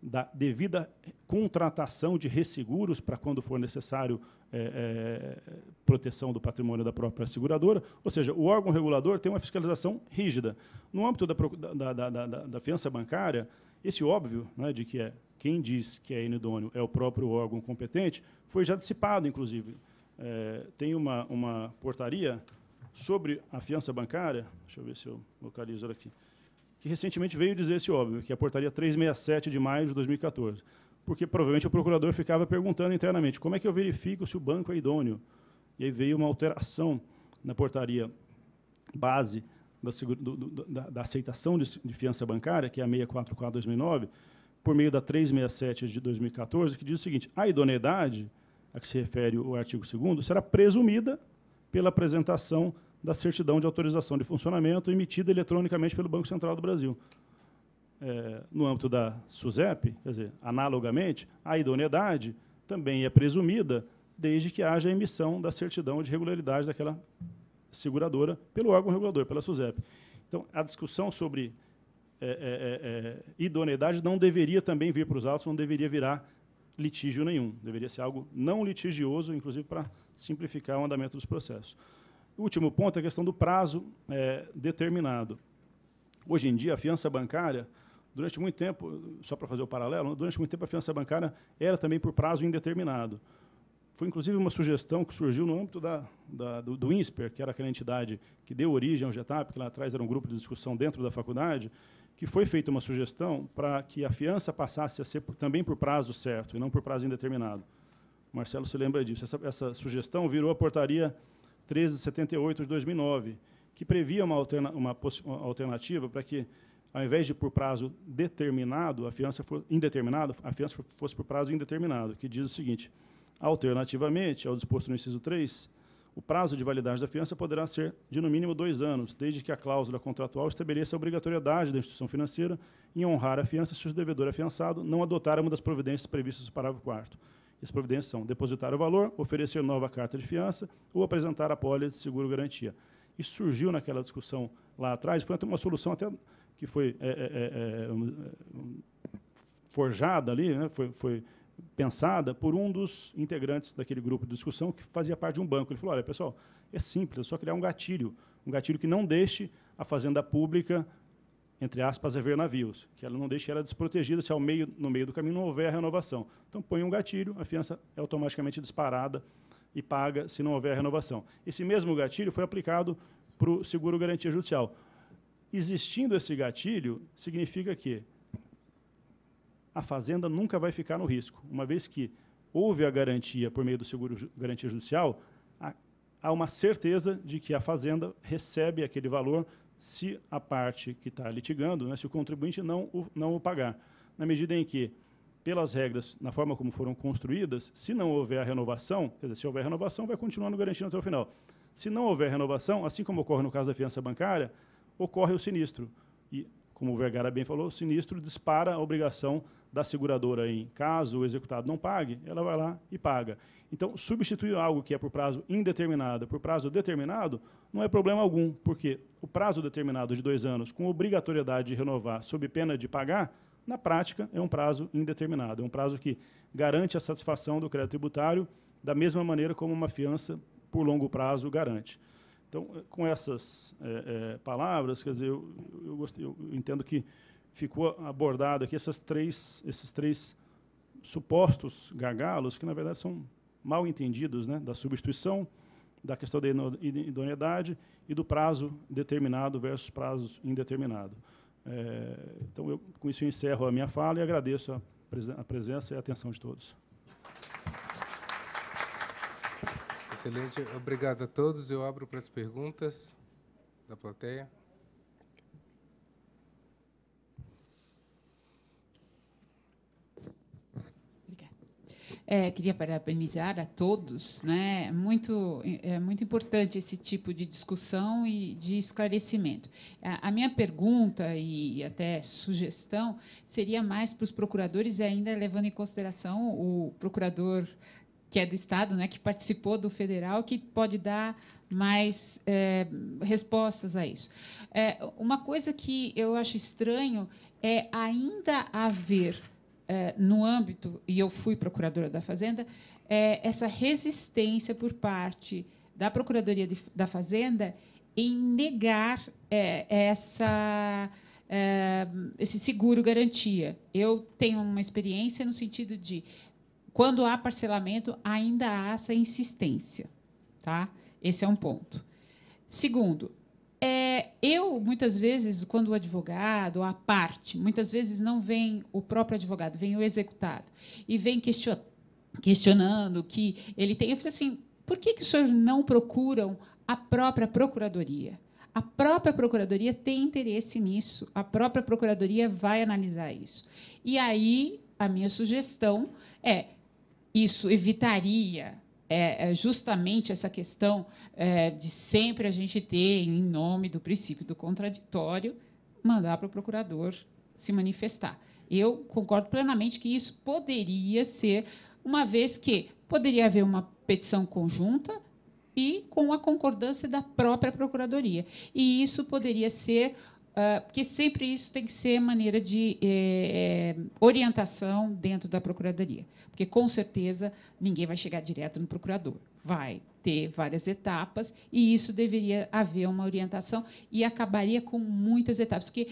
da devida contratação de resseguros para quando for necessário é, é, proteção do patrimônio da própria seguradora. Ou seja, o órgão regulador tem uma fiscalização rígida. No âmbito da, da, da, da, fiança bancária, esse óbvio né, de que é, quem diz que é inidôneo é o próprio órgão competente foi já dissipado, inclusive. É, tem uma, uma portaria sobre a fiança bancária, deixa eu ver se eu localizo ela aqui, que recentemente veio dizer esse óbvio, que é a portaria 367 de maio de 2014. Porque provavelmente o procurador ficava perguntando internamente como é que eu verifico se o banco é idôneo. E aí veio uma alteração na portaria base da, do, da, da aceitação de, de, fiança bancária, que é a 644-2009, por meio da 367 de 2014, que diz o seguinte: a idoneidade a que se refere o artigo 2 será presumida pela apresentação da certidão de autorização de funcionamento emitida eletronicamente pelo Banco Central do Brasil. É, no âmbito da SUSEP, quer dizer, analogamente, a idoneidade também é presumida desde que haja a emissão da certidão de regularidade daquela seguradora pelo órgão regulador, pela SUSEP. Então, a discussão sobre é, é, é, é idoneidade não deveria também vir para os autos, não deveria virar litígio nenhum. Deveria ser algo não litigioso, inclusive para simplificar o andamento dos processos. O último ponto é a questão do prazo é, determinado. Hoje em dia, a fiança bancária, durante muito tempo, só para fazer o paralelo, durante muito tempo a fiança bancária era também por prazo indeterminado. Foi, inclusive, uma sugestão que surgiu no âmbito da, da, do, do INSPER, que era aquela entidade que deu origem ao GETAP, que lá atrás era um grupo de discussão dentro da faculdade, que foi feita uma sugestão para que a fiança passasse a ser por, também por prazo certo e não por prazo indeterminado. Marcelo se lembra disso. Essa, essa sugestão virou a portaria 1378 de 2009, que previa uma, alterna, uma, uma alternativa para que, ao invés de por prazo determinado, a fiança for indeterminado, a fiança fosse por prazo indeterminado, que diz o seguinte: alternativamente ao disposto no inciso 3, o prazo de validade da fiança poderá ser de no mínimo dois anos, desde que a cláusula contratual estabeleça a obrigatoriedade da instituição financeira em honrar a fiança se o devedor afiançado não adotar uma das providências previstas no parágrafo 4 as providências são depositar o valor, oferecer nova carta de fiança ou apresentar a pólice de seguro-garantia. Isso surgiu naquela discussão lá atrás, foi uma solução até que foi é, é, é, é forjada ali, né, foi, foi, pensada por um dos integrantes daquele grupo de discussão que fazia parte de um banco. Ele falou, olha, pessoal, é simples, é só criar um gatilho, um gatilho que não deixe a fazenda pública entre aspas, haver navios, que ela não deixe ela desprotegida se ao meio, no meio do caminho não houver a renovação. Então, põe um gatilho, a fiança é automaticamente disparada e paga se não houver a renovação. Esse mesmo gatilho foi aplicado para o seguro garantia judicial. Existindo esse gatilho, significa que a fazenda nunca vai ficar no risco, uma vez que houve a garantia por meio do seguro garantia judicial, há uma certeza de que a fazenda recebe aquele valor se a parte que está litigando, né, se o contribuinte não o, não o pagar. Na medida em que, pelas regras, na forma como foram construídas, se não houver a renovação, quer dizer, se houver renovação, vai continuando garantindo até o final. Se não houver renovação, assim como ocorre no caso da fiança bancária, ocorre o sinistro. E, como o Vergara bem falou, o sinistro dispara a obrigação da seguradora em caso o executado não pague, ela vai lá e paga. Então, substituir algo que é por prazo indeterminado por prazo determinado não é problema algum, porque o prazo determinado de dois anos, com obrigatoriedade de renovar sob pena de pagar, na prática é um prazo indeterminado, é um prazo que garante a satisfação do crédito tributário da mesma maneira como uma fiança por longo prazo garante. Então, com essas é, é, palavras, quer dizer, eu, eu, eu entendo que ficou abordado aqui essas três, esses três supostos gargalos, que na verdade são mal entendidos, né, da substituição, da questão da idoneidade e do prazo determinado versus prazo indeterminado. É, então, eu, com isso, eu encerro a minha fala e agradeço a, presen a presença e a atenção de todos. Excelente. Obrigado a todos. Eu abro para as perguntas da plateia. É, queria parabenizar a todos, né? Muito é muito importante esse tipo de discussão e de esclarecimento. A, a minha pergunta e até sugestão seria mais para os procuradores, ainda levando em consideração o procurador que é do estado, né, que participou do federal, que pode dar mais é, respostas a isso. É, uma coisa que eu acho estranho é ainda haver é, no âmbito, e eu fui procuradora da Fazenda, é, essa resistência por parte da Procuradoria de, da Fazenda em negar é, essa, é, esse seguro garantia. Eu tenho uma experiência no sentido de, quando há parcelamento, ainda há essa insistência. Tá? Esse é um ponto. Segundo, é, eu, muitas vezes, quando o advogado, a parte, muitas vezes não vem o próprio advogado, vem o executado, e vem question, questionando que ele tem. Eu falei assim: por que, que os senhores não procuram a própria procuradoria? A própria procuradoria tem interesse nisso, a própria procuradoria vai analisar isso. E aí, a minha sugestão é: isso evitaria é, é justamente essa questão é, de sempre a gente ter, em nome do princípio do contraditório, mandar para o procurador se manifestar. Eu concordo plenamente que isso poderia ser, uma vez que poderia haver uma petição conjunta e com a concordância da própria procuradoria. E isso poderia ser porque sempre isso tem que ser maneira de eh, orientação dentro da Procuradoria. Porque, com certeza, ninguém vai chegar direto no procurador. Vai ter várias etapas, e isso deveria haver uma orientação, e acabaria com muitas etapas. Porque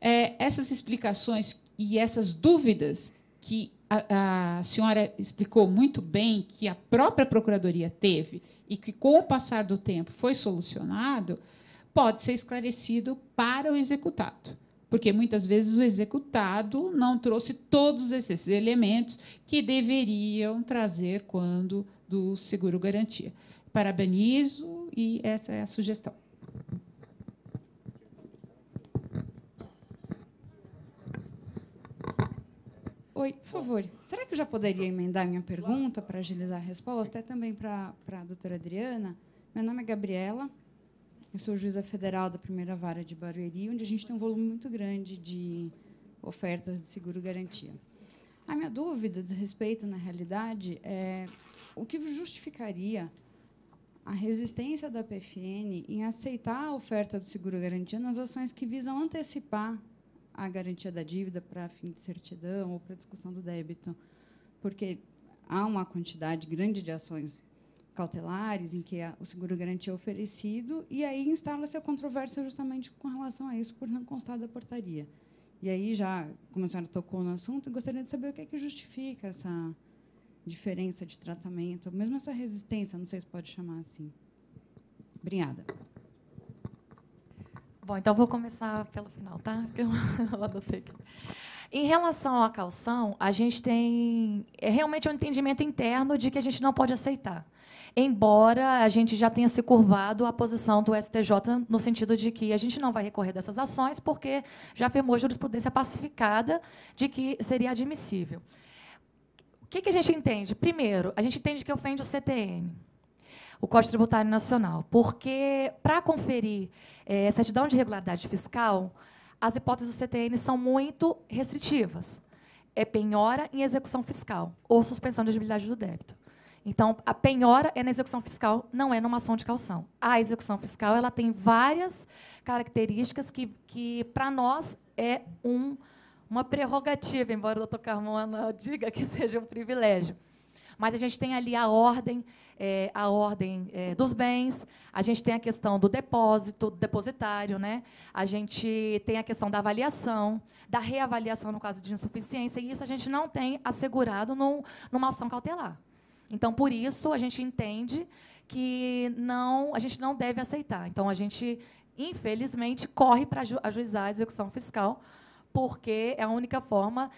eh, essas explicações e essas dúvidas que a, a senhora explicou muito bem, que a própria Procuradoria teve, e que, com o passar do tempo, foi solucionado, pode ser esclarecido para o executado. Porque muitas vezes o executado não trouxe todos esses elementos que deveriam trazer quando do seguro garantia. Parabenizo e essa é a sugestão. Oi, por favor. Será que eu já poderia emendar minha pergunta para agilizar a resposta? É também para, para a doutora Adriana. Meu nome é Gabriela, eu sou juíza federal da primeira vara de Barueri, onde a gente tem um volume muito grande de ofertas de seguro garantia. A minha dúvida de respeito, na realidade, é o que justificaria a resistência da PFN em aceitar a oferta do seguro garantia nas ações que visam antecipar a garantia da dívida para fim de certidão ou para discussão do débito, porque há uma quantidade grande de ações cautelares, em que o seguro garantia é oferecido, e aí instala-se a controvérsia justamente com relação a isso, por não constar da portaria. E aí, já, como a senhora tocou no assunto, gostaria de saber o que é que justifica essa diferença de tratamento, mesmo essa resistência, não sei se pode chamar assim. Obrigada. Bom, então vou começar pelo final, tá? Porque eu, adotei aqui. Em relação à calção, a gente tem é realmente um entendimento interno de que a gente não pode aceitar. Embora a gente já tenha se curvado à posição do STJ no sentido de que a gente não vai recorrer dessas ações porque já afirmou jurisprudência pacificada de que seria admissível. O que, que a gente entende? Primeiro, a gente entende que ofende o CTN, o Código Tributário Nacional, porque para conferir é, certidão de regularidade fiscal, as hipóteses do CTN são muito restritivas. É penhora em execução fiscal ou suspensão de agibilidade do débito. Então, a penhora é na execução fiscal, não é numa ação de calção. A execução fiscal ela tem várias características que, que para nós, é um, uma prerrogativa, embora o doutor Carmona diga que seja um privilégio. Mas a gente tem ali a ordem, é, a ordem é, dos bens, a gente tem a questão do depósito, do depositário, né? a gente tem a questão da avaliação, da reavaliação no caso de insuficiência, e isso a gente não tem assegurado no, numa ação cautelar. Então, por isso, a gente entende que não, a gente não deve aceitar. Então, a gente, infelizmente, corre para ajuizar a execução fiscal, porque é a única forma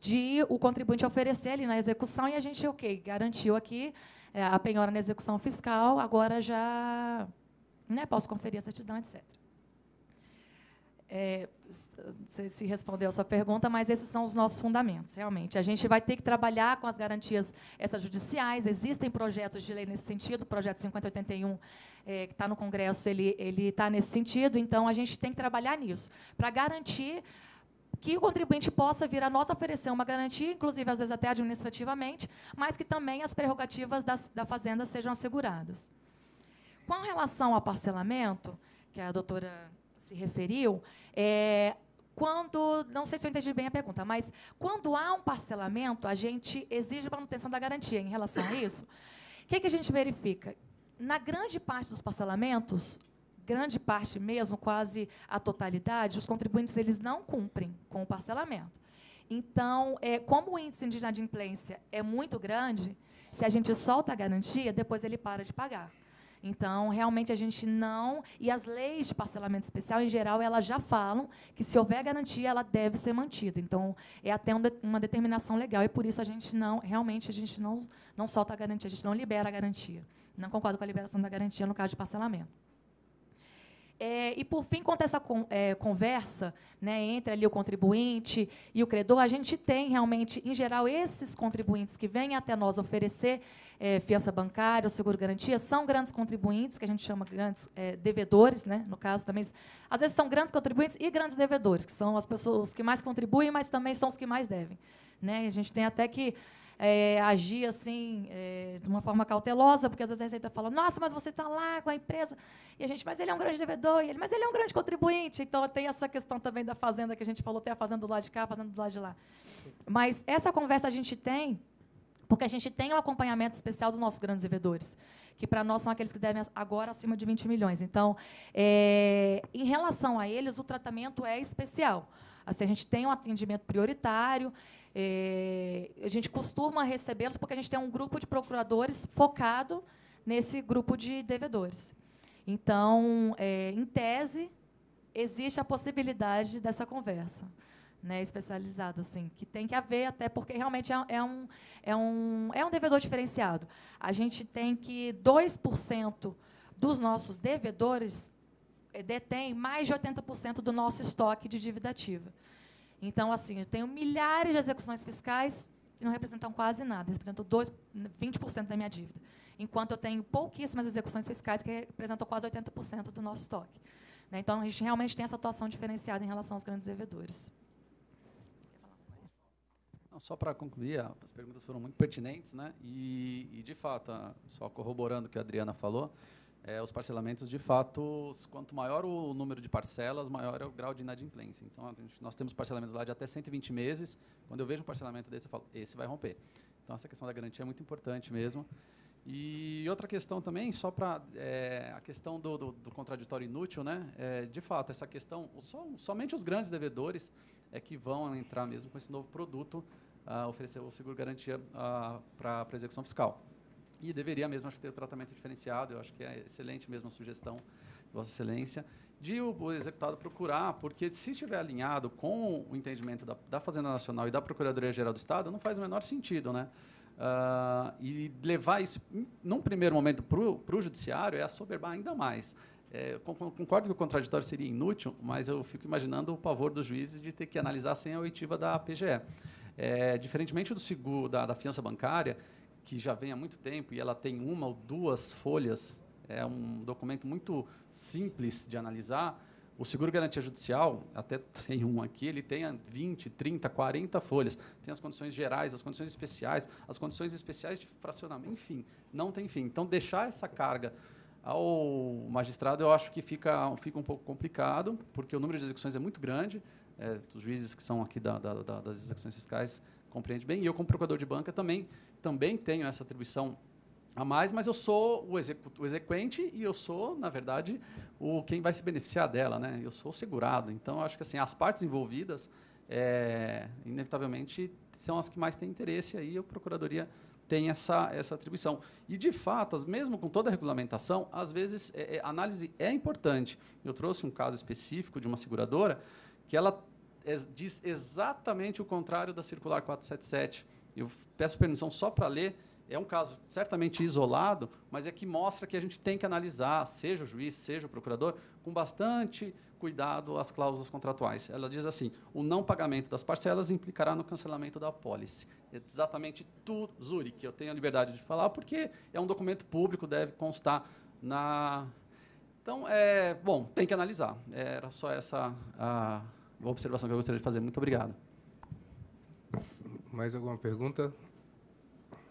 de o contribuinte oferecer ali na execução e a gente, ok, garantiu aqui é, a penhora na execução fiscal, agora já né, posso conferir a certidão, etc. É, se respondeu a sua pergunta, mas esses são os nossos fundamentos, realmente. A gente vai ter que trabalhar com as garantias extrajudiciais, existem projetos de lei nesse sentido, o projeto 5081, é, que está no Congresso, ele está nesse sentido, então a gente tem que trabalhar nisso, para garantir que o contribuinte possa vir a nós oferecer uma garantia, inclusive, às vezes, até administrativamente, mas que também as prerrogativas das, da Fazenda sejam asseguradas. Com relação ao parcelamento, que a doutora se referiu, é, quando, não sei se eu entendi bem a pergunta, mas quando há um parcelamento, a gente exige manutenção da garantia em relação a isso. O que, que a gente verifica? Na grande parte dos parcelamentos, grande parte mesmo, quase a totalidade, os contribuintes eles não cumprem com o parcelamento. Então, é, como o índice de inadimplência é muito grande, se a gente solta a garantia, depois ele para de pagar. Então, realmente, a gente não. E as leis de parcelamento especial, em geral, elas já falam que, se houver garantia, ela deve ser mantida. Então, é até uma determinação legal. E, por isso, a gente não. Realmente, a gente não, não solta a garantia, a gente não libera a garantia. Não concordo com a liberação da garantia no caso de parcelamento. É, e, por fim, quanto a essa con, é, conversa né, entre ali o contribuinte e o credor, a gente tem realmente, em geral, esses contribuintes que vêm até nós oferecer é, fiança bancária ou seguro-garantia, são grandes contribuintes, que a gente chama grandes é, devedores, né, no caso também. Às vezes são grandes contribuintes e grandes devedores, que são as pessoas que mais contribuem, mas também são os que mais devem. Né? A gente tem até que é, agir assim é, de uma forma cautelosa, porque às vezes a Receita fala, nossa, mas você está lá com a empresa, e a gente, mas ele é um grande devedor, e ele, mas ele é um grande contribuinte. Então tem essa questão também da fazenda que a gente falou, tem a fazenda do lado de cá, a fazenda do lado de lá. Mas essa conversa a gente tem porque a gente tem um acompanhamento especial dos nossos grandes devedores, que para nós são aqueles que devem agora acima de 20 milhões. Então, é, em relação a eles, o tratamento é especial. Assim, a gente tem um atendimento prioritário, é, a gente costuma recebê-los porque a gente tem um grupo de procuradores focado nesse grupo de devedores. Então, é, em tese, existe a possibilidade dessa conversa. Né, especializada, assim, que tem que haver, até porque realmente é, é, um, é, um, é um devedor diferenciado. A gente tem que 2% dos nossos devedores é, detém mais de 80% do nosso estoque de dívida ativa. Então, assim, eu tenho milhares de execuções fiscais que não representam quase nada, representam 2, 20% da minha dívida. Enquanto eu tenho pouquíssimas execuções fiscais que representam quase 80% do nosso estoque. Né? Então, a gente realmente tem essa atuação diferenciada em relação aos grandes devedores. Só para concluir, as perguntas foram muito pertinentes, né? E, e de fato, só corroborando o que a Adriana falou, é, os parcelamentos, de fato, quanto maior o número de parcelas, maior é o grau de inadimplência. Então, gente, nós temos parcelamentos lá de até 120 meses. Quando eu vejo um parcelamento desse, eu falo, esse vai romper. Então, essa questão da garantia é muito importante mesmo. E outra questão também, só para é, a questão do, do, do, contraditório inútil, né? É, de fato, essa questão, só, somente os grandes devedores é que vão entrar mesmo com esse novo produto, uh, oferecer o seguro garantia uh, para a execução fiscal. E deveria mesmo, acho que, ter o tratamento diferenciado. Eu acho que é excelente mesmo a sugestão, Vossa Excelência. de o, executado procurar, porque se estiver alinhado com o entendimento da, da Fazenda Nacional e da Procuradoria-Geral do Estado, não faz o menor sentido, né? Uh, e levar isso, num primeiro momento, para o judiciário é assoberbar ainda mais. É, concordo que o contraditório seria inútil, mas eu fico imaginando o pavor dos juízes de ter que analisar sem a oitiva da PGE. É, diferentemente do seguro, da, da fiança bancária, que já vem há muito tempo e ela tem uma ou duas folhas, é um documento muito simples de analisar. O seguro garantia judicial, até tem um aqui, ele tem 20, 30, 40 folhas. Tem as condições gerais, as condições especiais, as condições especiais de fracionamento, enfim, não tem fim. Então, deixar essa carga ao magistrado, eu acho que fica, fica um pouco complicado, porque o número de execuções é muito grande. É, os juízes que são aqui da, da, da, das execuções fiscais compreendem bem. E eu, como procurador de banca, também, também tenho essa atribuição a mais, mas eu sou o, execu o exequente e eu sou, na verdade, o quem vai se beneficiar dela. Né? Eu sou o segurado. Então, acho que assim, as partes envolvidas, é, inevitavelmente, são as que mais têm interesse. Aí a Procuradoria tem essa, essa atribuição. E, de fato, mesmo com toda a regulamentação, às vezes é, é, a análise é importante. Eu trouxe um caso específico de uma seguradora que ela diz exatamente o contrário da circular 477. Eu peço permissão só para ler. É um caso certamente isolado, mas é que mostra que a gente tem que analisar, seja o juiz, seja o procurador, com bastante cuidado as cláusulas contratuais. Ela diz assim: o não pagamento das parcelas implicará no cancelamento da apólice. É exatamente tudo, Zurich, eu tenho a liberdade de falar, porque é um documento público, deve constar na. Então, é, bom, tem que analisar. Era só essa a observação que eu gostaria de fazer. Muito obrigado. Mais alguma pergunta?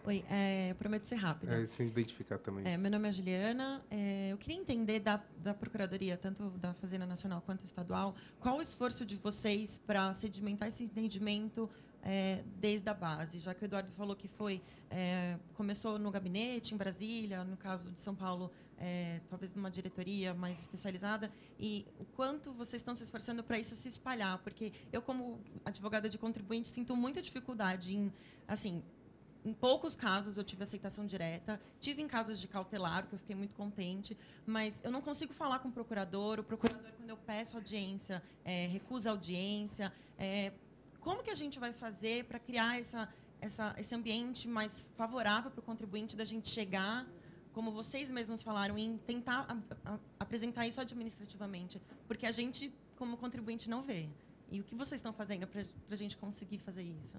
Oi, é, eu prometo ser rápida. É, se identificar também. É, meu nome é Juliana. É, eu queria entender da, da Procuradoria, tanto da Fazenda Nacional quanto estadual, qual o esforço de vocês para sedimentar esse entendimento é, desde a base, já que o Eduardo falou que foi é, começou no gabinete em Brasília, no caso de São Paulo, é, talvez numa diretoria mais especializada, e o quanto vocês estão se esforçando para isso se espalhar, porque eu como advogada de contribuinte sinto muita dificuldade em, assim, em poucos casos eu tive aceitação direta, tive em casos de cautelar, que eu fiquei muito contente, mas eu não consigo falar com o procurador. O procurador, quando eu peço audiência, é, recusa audiência. É, como que a gente vai fazer para criar essa, essa, esse ambiente mais favorável para o contribuinte da gente chegar, como vocês mesmos falaram, em tentar a, a, apresentar isso administrativamente? Porque a gente, como contribuinte, não vê. E o que vocês estão fazendo para a gente conseguir fazer isso?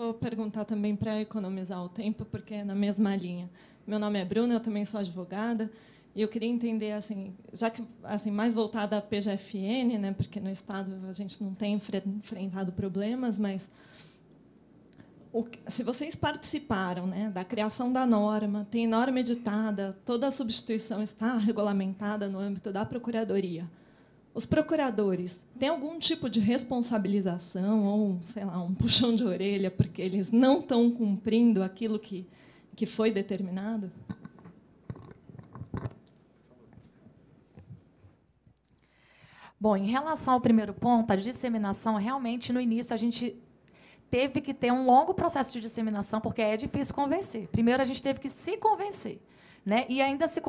vou perguntar também para economizar o tempo, porque é na mesma linha. Meu nome é Bruna, eu também sou advogada, e eu queria entender, assim, já que assim mais voltada à PGFN, né, porque no estado a gente não tem enfrentado problemas, mas o, se vocês participaram né, da criação da norma, tem norma editada, toda a substituição está regulamentada no âmbito da procuradoria. Os procuradores têm algum tipo de responsabilização ou, sei lá, um puxão de orelha porque eles não estão cumprindo aquilo que, que foi determinado? Bom, em relação ao primeiro ponto, a disseminação, realmente, no início, a gente teve que ter um longo processo de disseminação, porque é difícil convencer. Primeiro, a gente teve que se convencer. Né? E ainda se,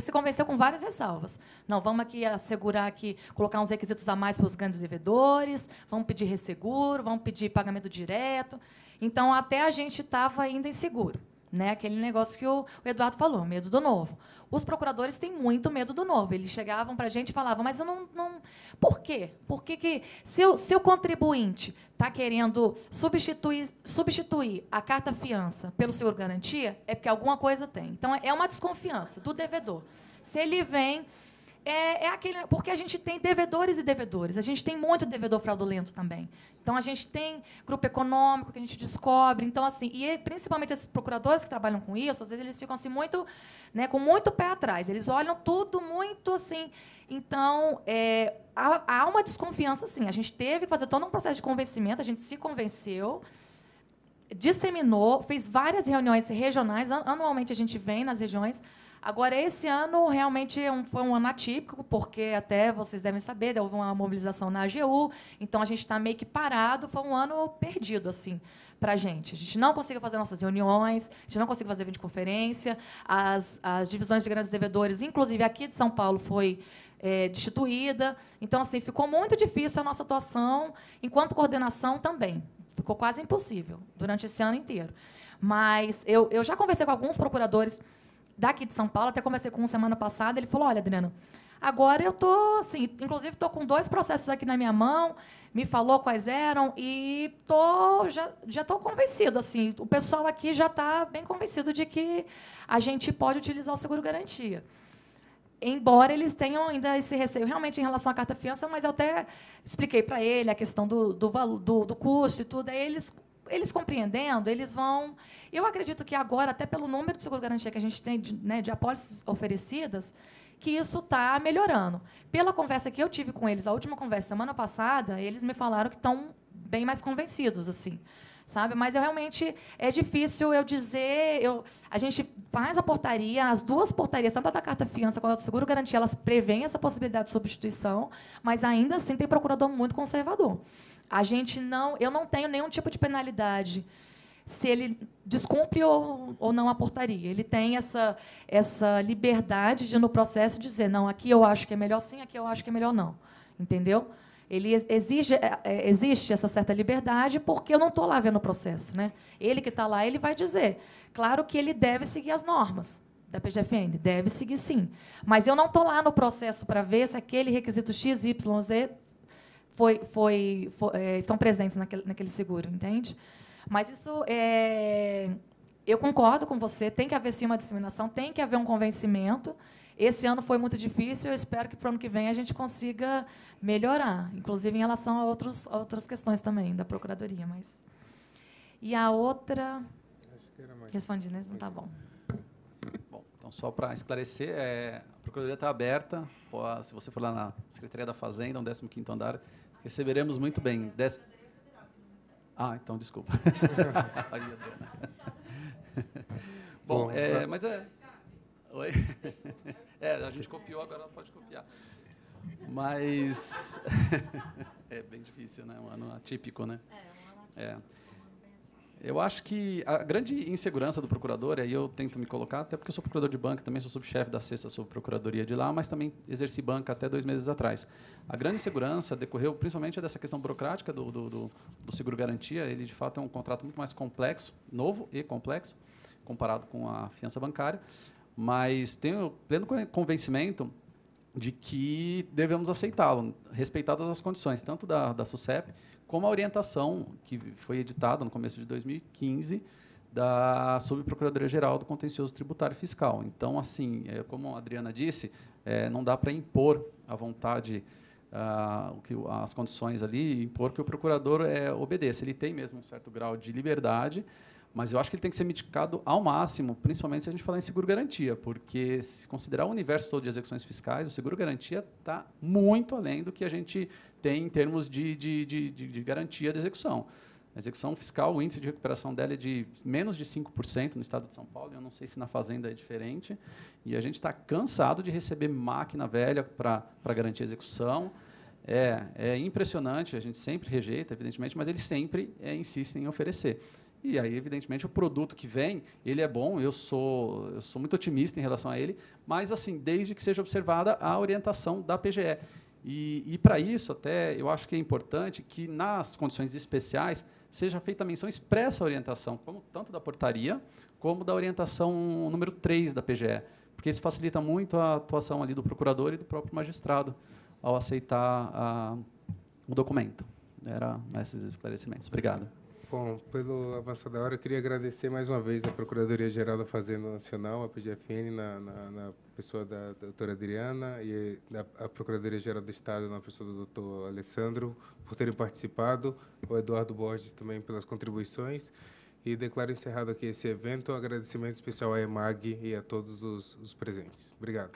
se convenceu com várias ressalvas. Não, vamos aqui assegurar que colocar uns requisitos a mais para os grandes devedores, vamos pedir resseguro, vamos pedir pagamento direto. Então, até a gente estava ainda inseguro. Né? Aquele negócio que o, Eduardo falou, medo do novo. Os procuradores têm muito medo do novo. Eles chegavam para a gente e falavam, mas eu não, não. Por quê? Por que, que se, o, se o contribuinte está querendo substituir, substituir a carta fiança pelo seguro garantia, é porque alguma coisa tem. Então é uma desconfiança do devedor. Se ele vem é, é, aquele. Porque a gente tem devedores e devedores. A gente tem muito devedor fraudulento também. Então, a gente tem grupo econômico que a gente descobre. Então, assim, e principalmente esses procuradores que trabalham com isso, às vezes eles ficam assim muito, né, com muito pé atrás. Eles olham tudo muito assim. Então, é, há, há uma desconfiança, sim. A gente teve que fazer todo um processo de convencimento, a gente se convenceu disseminou, fez várias reuniões regionais. Anualmente a gente vem nas regiões, Agora, esse ano realmente é foi um ano atípico, porque até vocês devem saber, houve uma mobilização na AGU, então a gente está meio que parado, foi um ano perdido assim para a gente. A gente não conseguiu fazer nossas reuniões, a gente não conseguiu fazer videoconferência, as, as divisões de grandes devedores, inclusive aqui de São Paulo, foi é, destituída. Então, assim, ficou muito difícil a nossa atuação, enquanto coordenação também. Ficou quase impossível durante esse ano inteiro. Mas eu, eu já conversei com alguns procuradores daqui de São Paulo, até conversei com um semana passada, ele falou, olha, Adriana, agora eu estou, assim, inclusive estou com dois processos aqui na minha mão, me falou quais eram e tô, já já estou convencido, assim, o pessoal aqui já está bem convencido de que a gente pode utilizar o seguro-garantia. Embora eles tenham ainda esse receio realmente em relação à carta-fiança, mas eu até expliquei para ele a questão do, do, do, do custo e tudo, aí eles eles compreendendo, eles vão. Eu acredito que agora, até pelo número de seguro-garantia que a gente tem de, né, de apólices oferecidas, que isso está melhorando. Pela conversa que eu tive com eles, a última conversa semana passada, eles me falaram que estão bem mais convencidos, assim. Sabe? Mas eu realmente é difícil eu dizer. Eu, a gente faz a portaria, as duas portarias, tanto a da carta fiança quanto a do seguro garantia, elas prevêem essa possibilidade de substituição, mas ainda assim tem procurador muito conservador. A gente não, eu não tenho nenhum tipo de penalidade se ele descumpre ou, ou não a portaria. Ele tem essa, essa liberdade de, no processo, dizer, não, aqui eu acho que é melhor sim, aqui eu acho que é melhor não. Entendeu? Ele exige, é, é, existe essa certa liberdade porque eu não estou lá vendo o processo. Né? Ele que está lá, ele vai dizer. Claro que ele deve seguir as normas da PGFN, deve seguir sim. Mas eu não estou lá no processo para ver se aquele requisito X, Y, Z foi, foi, foi é, estão presentes naquele, naquele seguro, entende? Mas isso é, eu concordo com você, tem que haver sim uma disseminação, tem que haver um convencimento. Esse ano foi muito difícil, eu espero que para o ano que vem a gente consiga melhorar, inclusive em relação a, outros, outras questões também da Procuradoria. Mas... E a outra. Respondi, né? Não está bom. Bom, então, só para esclarecer, é, a Procuradoria está aberta. Se você for lá na Secretaria da Fazenda, no 15 andar, Receberemos muito bem. Des... Ah, então desculpa. Bom, é, mas é. Oi? É, a gente copiou, agora não pode copiar. Mas. é bem difícil, né? Um ano atípico, né? É. Eu acho que a grande insegurança do procurador, e aí eu tento me colocar, até porque eu sou procurador de banca, também sou subchefe da sexta subprocuradoria de lá, mas também exerci banca até dois meses atrás. A grande insegurança decorreu principalmente dessa questão burocrática do, do, do, do seguro-garantia. Ele, de fato, é um contrato muito mais complexo, novo e complexo, comparado com a fiança bancária, mas tenho pleno convencimento de que devemos aceitá-lo, respeitadas as condições, tanto da, da SUSEP como a orientação que foi editada no começo de 2015 da Subprocuradoria-Geral do Contencioso Tributário Fiscal. Então, assim, é, como a Adriana disse, é, não dá para impor à vontade ah, as condições ali, impor que o procurador é, obedeça. Ele tem mesmo um certo grau de liberdade, mas eu acho que ele tem que ser mitigado ao máximo, principalmente se a gente falar em seguro-garantia, porque se considerar o universo todo de execuções fiscais, o seguro-garantia está muito além do que a gente tem em termos de, de, de, de, garantia de execução. A execução fiscal, o índice de recuperação dela é de menos de 5% no estado de São Paulo, eu não sei se na Fazenda é diferente, e a gente está cansado de receber máquina velha para garantir a execução. É, é impressionante, a gente sempre rejeita, evidentemente, mas eles sempre é, insistem em oferecer. E aí, evidentemente, o produto que vem, ele é bom, eu sou, eu sou muito otimista em relação a ele, mas assim, desde que seja observada a orientação da PGE. E, e para isso, até, eu acho que é importante que, nas condições especiais, seja feita a menção expressa à orientação, como, tanto da portaria, como da orientação número 3 da PGE, porque isso facilita muito a atuação ali do procurador e do próprio magistrado ao aceitar a, o documento. Era esses esclarecimentos. Obrigado. Bom, pelo avanço da hora, eu queria agradecer mais uma vez a Procuradoria-Geral da Fazenda Nacional, a PGFN, na, na, na pessoa da, doutora Adriana, e a, a Procuradoria-Geral do Estado, na pessoa do doutor Alessandro, por terem participado, o Eduardo Borges também pelas contribuições. E declaro encerrado aqui esse evento. Agradecimento especial à EMAG e a todos os, os presentes. Obrigado.